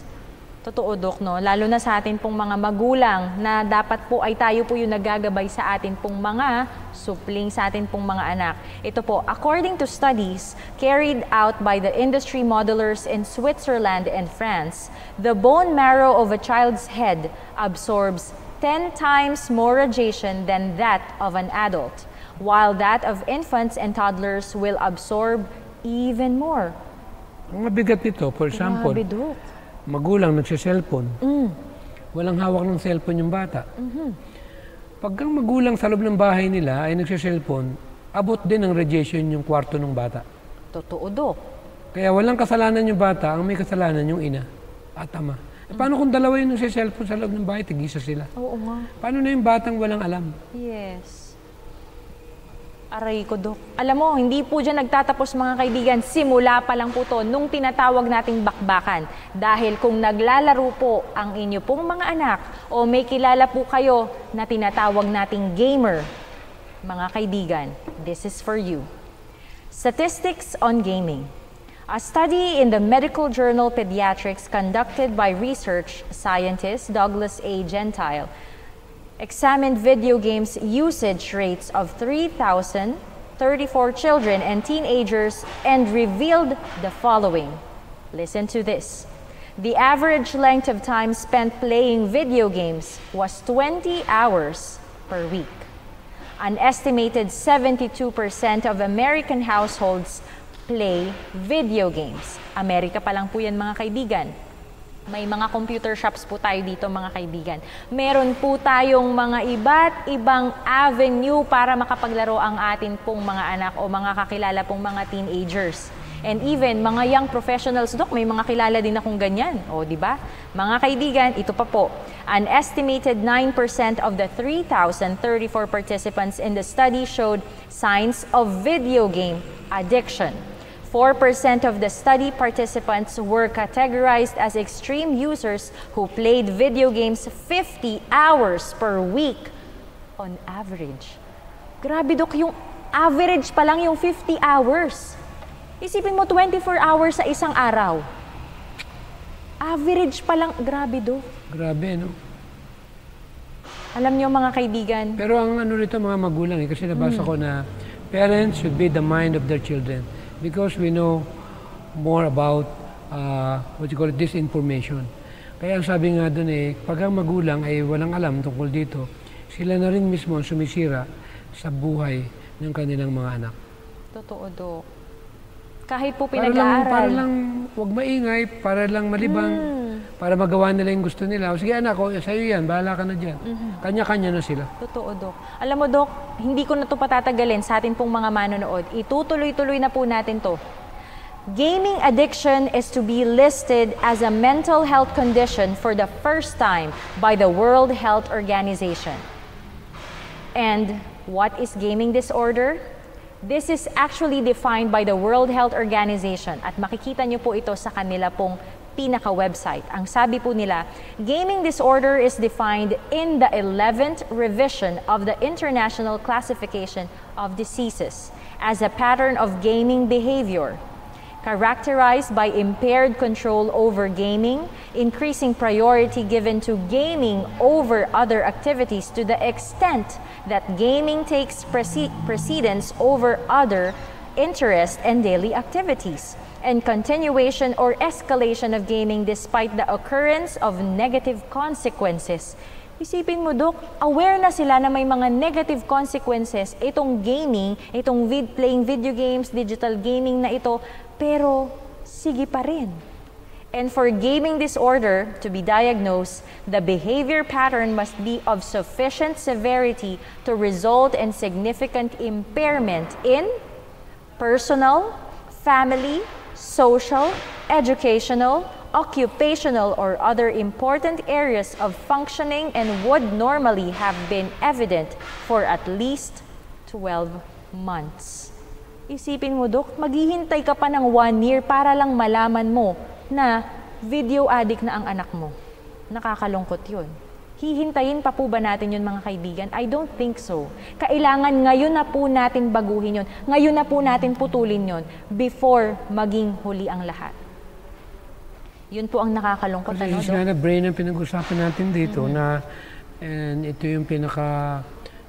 Totoo, Dok, no? Lalo na sa atin pong mga magulang na dapat po ay tayo po yung nagagabay sa atin pong mga supling sa atin pong mga anak. Ito po, according to studies carried out by the industry modelers in Switzerland and France, the bone marrow of a child's head absorbs 10 times more radiation than that of an adult, while that of infants and toddlers will absorb even more. Ang mabigat nito, for example, Grabe, Dok. magulang nagsiselfon, Mm. walang hawak ng cellphone yung bata. Pagka magulang sa loob ng bahay nila ay nagsiselfone, abot din ng radiation yung kwarto ng bata. Totoo, Dok. Kaya walang kasalanan yung bata, ang may kasalanan yung ina at ama. E paano kung dalawa yung nagsiselfone sa loob ng bahay, tigisa sila? Oo nga. Paano na yung batang walang alam? Yes. Aray ko, Dok. Alam mo, hindi po dyan nagtatapos mga kaibigan. Simula pa lang po to nung tinatawag nating bakbakan. Dahil kung naglalaro po ang inyo pong mga anak o may kilala po kayo na tinatawag nating gamer, mga kaibigan, this is for you. Statistics on gaming. A study in the medical journal Pediatrics conducted by research scientist Douglas A. Gentile examined video games usage rates of 3,034 children and teenagers and revealed the following. Listen to this. The average length of time spent playing video games was 20 hours per week. An estimated 72% of American households play video games. Amerika pa lang po yan mga kaibigan. May mga computer shops po tayo dito mga kaibigan. Meron po tayong mga iba't ibang avenue para makapaglaro ang atin pong mga anak o mga kakilala pong mga teenagers. And even mga young professionals, Dok, may mga kilala din akong ganyan. O, di ba? Mga kaibigan, ito pa po. An estimated 9% of the 3,034 participants in the study showed signs of video game addiction. 4% of the study participants were categorized as extreme users who played video games 50 hours per week on average. Grabe, Dok, yung average pa lang yung 50 hours. Isipin mo 24 hours sa isang araw. Average pa lang, grabe, Dok. Grabe, no? Alam niyo mga kaibigan, Pero ang ano rito mga magulang eh, kasi nabasa ko na parents should be the mind of their children because we know more about uh, what you call it, disinformation. Kaya ang sabi nga doon eh, pag ang magulang ay walang alam tungkol dito, sila na rin mismo ang sumisira sa buhay ng kanilang mga anak. totoo, Dok. Kahit po Para lang, pinag-aaral. para lang huwag maingay, para lang malibang, para magawa nila yung gusto nila. O sige anak, o, sa'yo yan, bahala ka na dyan. Kanya-kanya na sila. Totoo, Dok. Alam mo, Dok, hindi ko na to patatagalin sa atin pong mga manonood. Itutuloy-tuloy na po natin to. Gaming addiction is to be listed as a mental health condition for the first time by the World Health Organization. And what is gaming disorder? This is actually defined by the World Health Organization at makikita niyo po ito sa kanila pong pinaka-website. Ang sabi po nila, gaming disorder is defined in the 11th revision of the International Classification of Diseases as a pattern of gaming behavior characterized by impaired control over gaming, increasing priority given to gaming over other activities to the extent that gaming takes prece- precedence over other interests and daily activities, and continuation or escalation of gaming despite the occurrence of negative consequences. Isipin mo, Dok, aware na sila na may mga negative consequences itong gaming, itong vid playing video games, digital gaming na ito, pero sige pa rin. And for gaming disorder to be diagnosed, the behavior pattern must be of sufficient severity to result in significant impairment in personal, family, social, educational, occupational, or other important areas of functioning and would normally have been evident for at least 12 months. Isipin mo, Dok, maghihintay ka pa ng one year para lang malaman mo na video addict na ang anak mo. Nakakalungkot yun. Hihintayin pa po ba natin yun mga kaibigan? I don't think so. Kailangan ngayon na po natin baguhin yun. Ngayon na po natin putulin yun before maging huli ang lahat. Yun po ang nakakalungkot. Kasi Ano, nga na brain ang pinag-usapan natin dito na and ito yung pinaka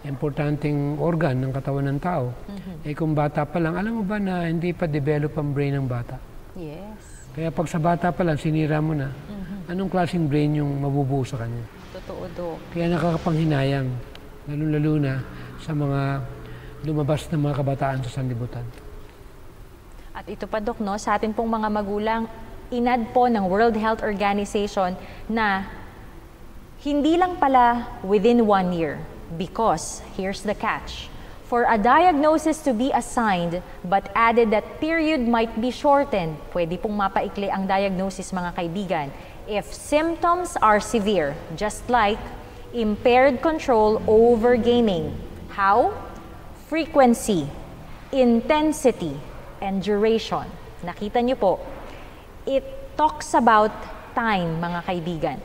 importanteng organ ng katawan ng tao. Eh kung bata pa lang, alam mo ba na hindi pa develop ang brain ng bata? Yes. Kaya pag sa bata pa lang, sinira mo na, anong klaseng brain yung mabubuo sa kanya? Totoo, Dok. Kaya nakakapanghinayang, lalo-lalo na sa mga lumabas na mga kabataan sa sanlibutan. At ito pa, Dok, no, sa atin pong mga magulang, inad po ng World Health Organization na hindi lang pala within one year, Because, here's the catch, for a diagnosis to be assigned but added that period might be shortened, pwede pong mapaikli ang diagnosis mga kaibigan, if symptoms are severe, just like impaired control over gaming. How? Frequency, intensity, and duration. Nakita niyo po, it talks about time, mga kaibigan.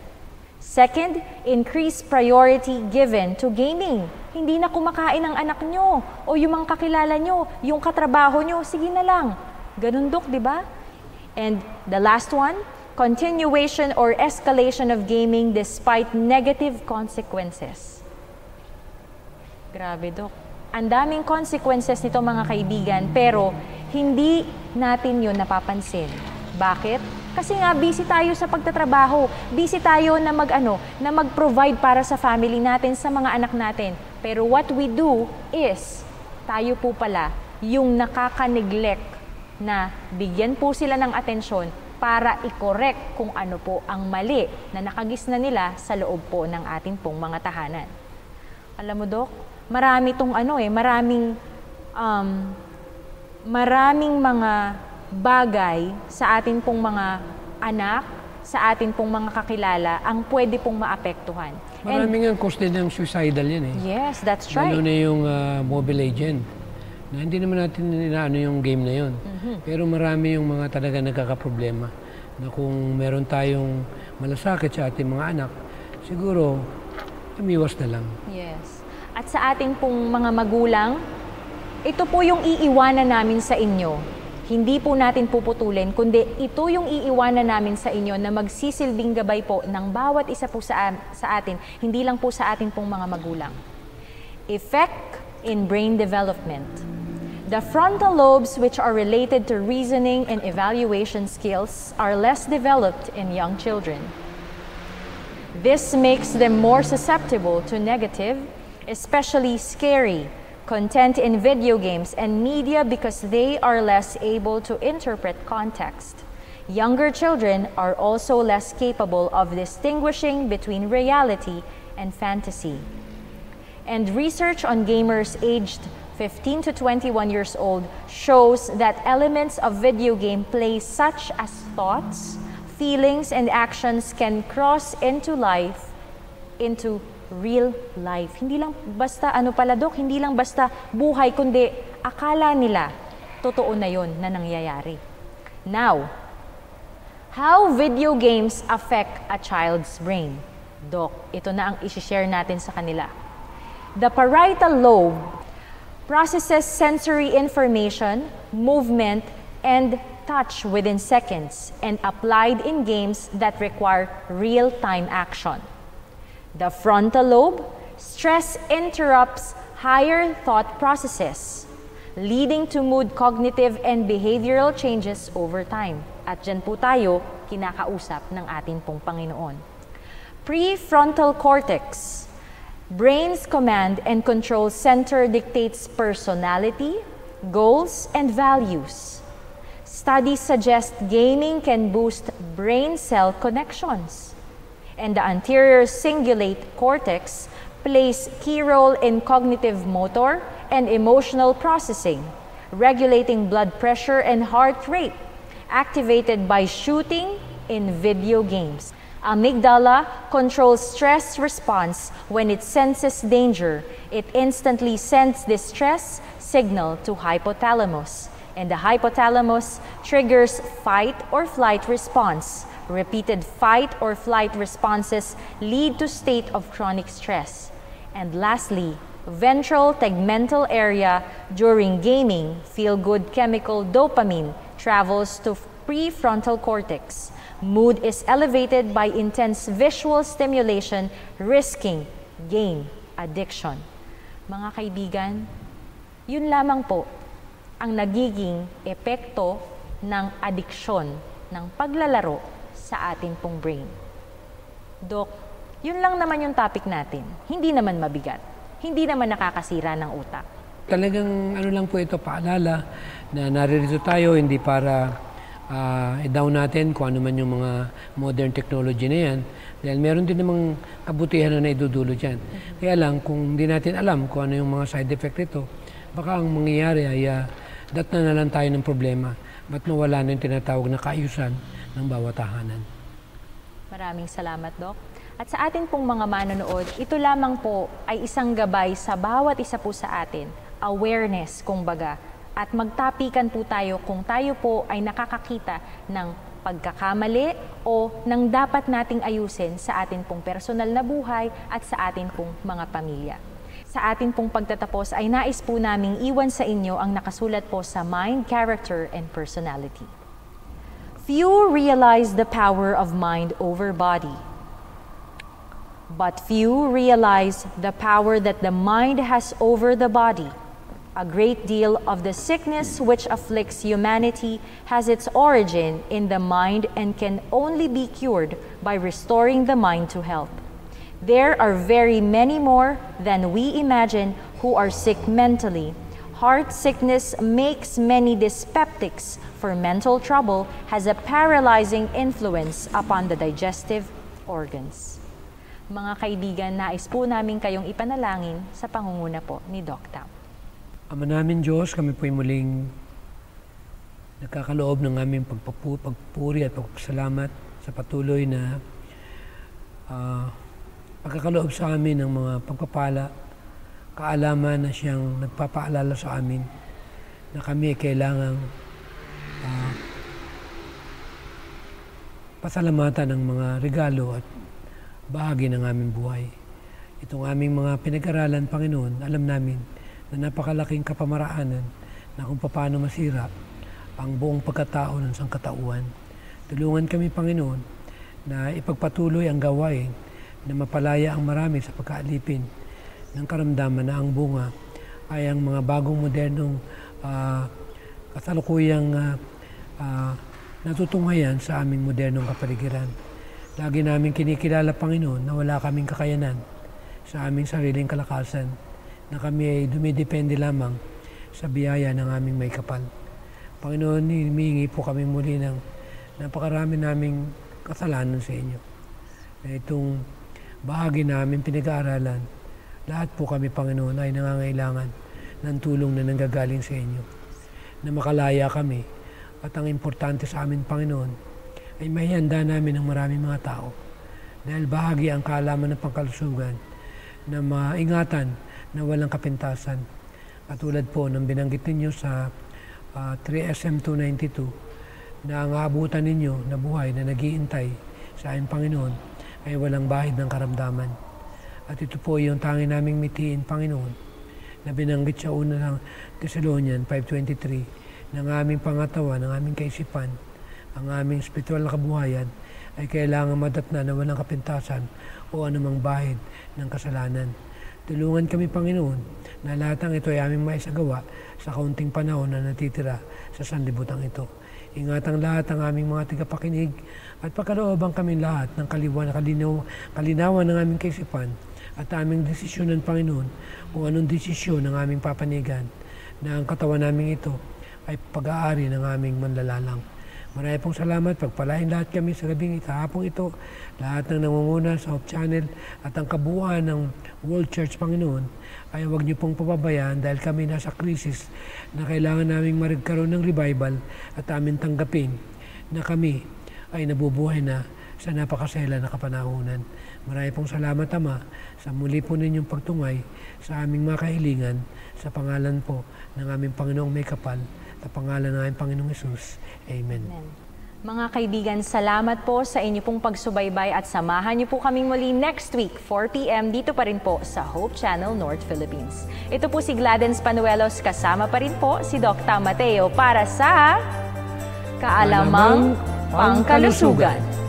Second, increase priority given to gaming. Hindi na kumakain ang anak nyo o yung mga kakilala nyo, yung katrabaho nyo, sige na lang. Ganun, Dok, di ba? And the last one, continuation or escalation of gaming despite negative consequences. Grabe, Dok. Ang daming consequences nito mga kaibigan, pero hindi natin yun napapansin. Bakit? Kasi nga busy tayo sa pagtatrabaho, busy tayo na mag-ano, na mag-provide para sa family natin, sa mga anak natin. Pero what we do is, tayo po pala yung nakaka-neglect na bigyan po sila ng atensyon para i-correct kung ano po ang mali na nakagis na nila sa loob po ng ating pong mga tahanan. Alam mo, Dok, marami tong ano eh, maraming um, maraming mga bagay sa atin pong mga anak, sa atin pong mga kakilala, ang pwede pong maapektuhan. Maraming ang cause din ng suicidal yan eh. Yes, that's right. Lalo na yung uh, mobile legend. Na hindi naman natin inaano yung game na yun. Mm-hmm. Pero marami yung mga talaga nagkakaproblema. Na kung meron tayong malasakit sa ating mga anak, siguro, umiwas na lang. Yes. At sa ating pong mga magulang, ito po yung iiwanan namin sa inyo. Hindi po natin puputulin, kundi ito yung iiwanan namin sa inyo na magsisilbing gabay po ng bawat isa po sa, sa atin, hindi lang po sa atin pong mga magulang. Effect in brain development. The frontal lobes, which are related to reasoning and evaluation skills, are less developed in young children. This makes them more susceptible to negative, especially scary, content in video games and media because they are less able to interpret context. Younger children are also less capable of distinguishing between reality and fantasy. And research on gamers aged 15 to 21 years old shows that elements of video game play such as thoughts, feelings, and actions can cross into life, into real life. Hindi lang basta ano pala dok, hindi lang basta buhay kundi akala nila totoo na yon na nangyayari. Now, how video games affect a child's brain? Dok, ito na ang isi-share natin sa kanila. The parietal lobe processes sensory information, movement, and touch within seconds and applied in games that require real-time action. The frontal lobe, stress interrupts higher thought processes, leading to mood, cognitive, and behavioral changes over time. At dyan po tayo kinakausap ng atin pong Panginoon. Prefrontal cortex, brain's command and control center dictates personality, goals, and values. Studies suggest gaming can boost brain cell connections and the anterior cingulate cortex plays key role in cognitive motor and emotional processing, regulating blood pressure and heart rate, activated by shooting in video games. Amygdala controls stress response when it senses danger. It instantly sends this stress signal to hypothalamus, and the hypothalamus triggers fight or flight response Repeated fight or flight responses lead to state of chronic stress. And lastly, ventral tegmental area during gaming, feel-good chemical dopamine travels to prefrontal cortex. Mood is elevated by intense visual stimulation, risking game addiction. Mga kaibigan, yun lamang po ang nagiging epekto ng adiksyon ng paglalaro sa atin pong brain. Dok, yun lang naman yung topic natin. Hindi naman mabigat. Hindi naman nakakasira ng utak. Talagang ano lang po ito, paalala na naririto tayo hindi para uh, i-down natin kung ano man yung mga modern technology na yan. Dahil meron din namang kabutihan na naidudulot yan. Kaya lang, kung hindi natin alam kung ano yung mga side effect nito, baka ang mangyayari ay uh, dat na na lang tayo ng problema. Ba't nawala na yung tinatawag na kaayusan ng bawat tahanan. Maraming salamat, Doc. At sa atin pong mga manonood, ito lamang po ay isang gabay sa bawat isa po sa atin. Awareness, kumbaga. At magtapikan po tayo kung tayo po ay nakakakita ng pagkakamali o ng dapat nating ayusin sa atin pong personal na buhay at sa atin pong mga pamilya. Sa atin pong pagtatapos ay nais po naming iwan sa inyo ang nakasulat po sa Mind, Character, and Personality. Few realize the power of mind over body, but few realize the power that the mind has over the body. A great deal of the sickness which afflicts humanity has its origin in the mind and can only be cured by restoring the mind to health. There are very many more than we imagine who are sick mentally. Heart sickness makes many dyspeptics, for mental trouble has a paralyzing influence upon the digestive organs. Mga kaibigan, nais po namin kayong ipanalangin sa pangunguna po ni Doc Tam. Ama namin Diyos, kami po'y muling nagkakaloob ng aming pagpapu, pagpuri at pagpasalamat sa patuloy na uh, pagkakaloob sa amin ng mga pagpapala, kaalaman na siyang nagpapaalala sa amin na kami kailangang uh, pasalamatan ng mga regalo at bahagi ng aming buhay. Itong aming mga pinag-aralan, Panginoon, alam namin na napakalaking kapamaraanan na kung paano masira ang buong pagkatao ng sangkatauhan. Tulungan kami, Panginoon, na ipagpatuloy ang gawain na mapalaya ang marami sa pagkaalipin ng karamdaman na ang bunga ay ang mga bagong modernong uh, kasalukuyang uh, uh, natutunghayan sa aming modernong kapaligiran. Lagi namin kinikilala, Panginoon, na wala kaming kakayanan sa aming sariling kalakasan na kami ay dumidepende lamang sa biyaya ng aming may kapal. Panginoon, humihingi po kami muli ng napakarami naming kasalanan sa inyo. Itong bahagi namin pinag-aaralan, lahat po kami, Panginoon, ay nangangailangan ng tulong na nanggagaling sa inyo. Na makalaya kami at ang importante sa amin, Panginoon, ay mahihanda namin ng maraming mga tao dahil bahagi ang kaalaman ng pangkalusugan na maingatan na walang kapintasan. Katulad po ng binanggit ninyo sa uh, 3SM 292 na ang aabutan ninyo na buhay na nagiintay sa aking Panginoon ay walang bahid ng karamdaman. At ito po yung tangi naming mitiin, Panginoon, na binanggit sa una ng Thessalonian 5.23 ng aming pangatawan, ng aming kaisipan, ang aming spiritual na kabuhayan ay kailangan madatna na walang kapintasan o anumang bahid ng kasalanan. Tulungan kami, Panginoon, na lahat ng ito ay aming maisagawa sa kaunting panahon na natitira sa sanlibutan ito. Ingatang lahat ng aming mga tigapakinig at pagkalooban kami lahat ng kaliwan, kalinaw, kalinawan ng aming kaisipan at aming desisyon ng Panginoon kung anong desisyon ng aming papanigan na ang katawan namin ito ay pag-aari ng aming manlalalang. Marami pong salamat. Pagpalain lahat kami sa gabing itahapong ito. Lahat ng nangunguna sa Hope Channel at ang kabuuan ng World Church Panginoon ay huwag niyo pong pababayaan dahil kami nasa krisis na kailangan naming magkaroon ng revival at amin tanggapin na kami ay nabubuhay na sa napakasela na kapanahunan. Marami pong salamat, Ama, sa muli po ninyong pagtungay sa aming mga kahilingan sa pangalan po ng aming Panginoong may kapal sa pangalan ng aming Panginoong Yesus. Amen. Amen. Mga kaibigan, salamat po sa inyo pong pagsubaybay at samahan niyo po kaming muli next week, 4pm, dito pa rin po sa Hope Channel North Philippines. Ito po si Gladens Panuelos, kasama pa rin po si Dr. Mateo para sa Kaalamang Pangkalusugan.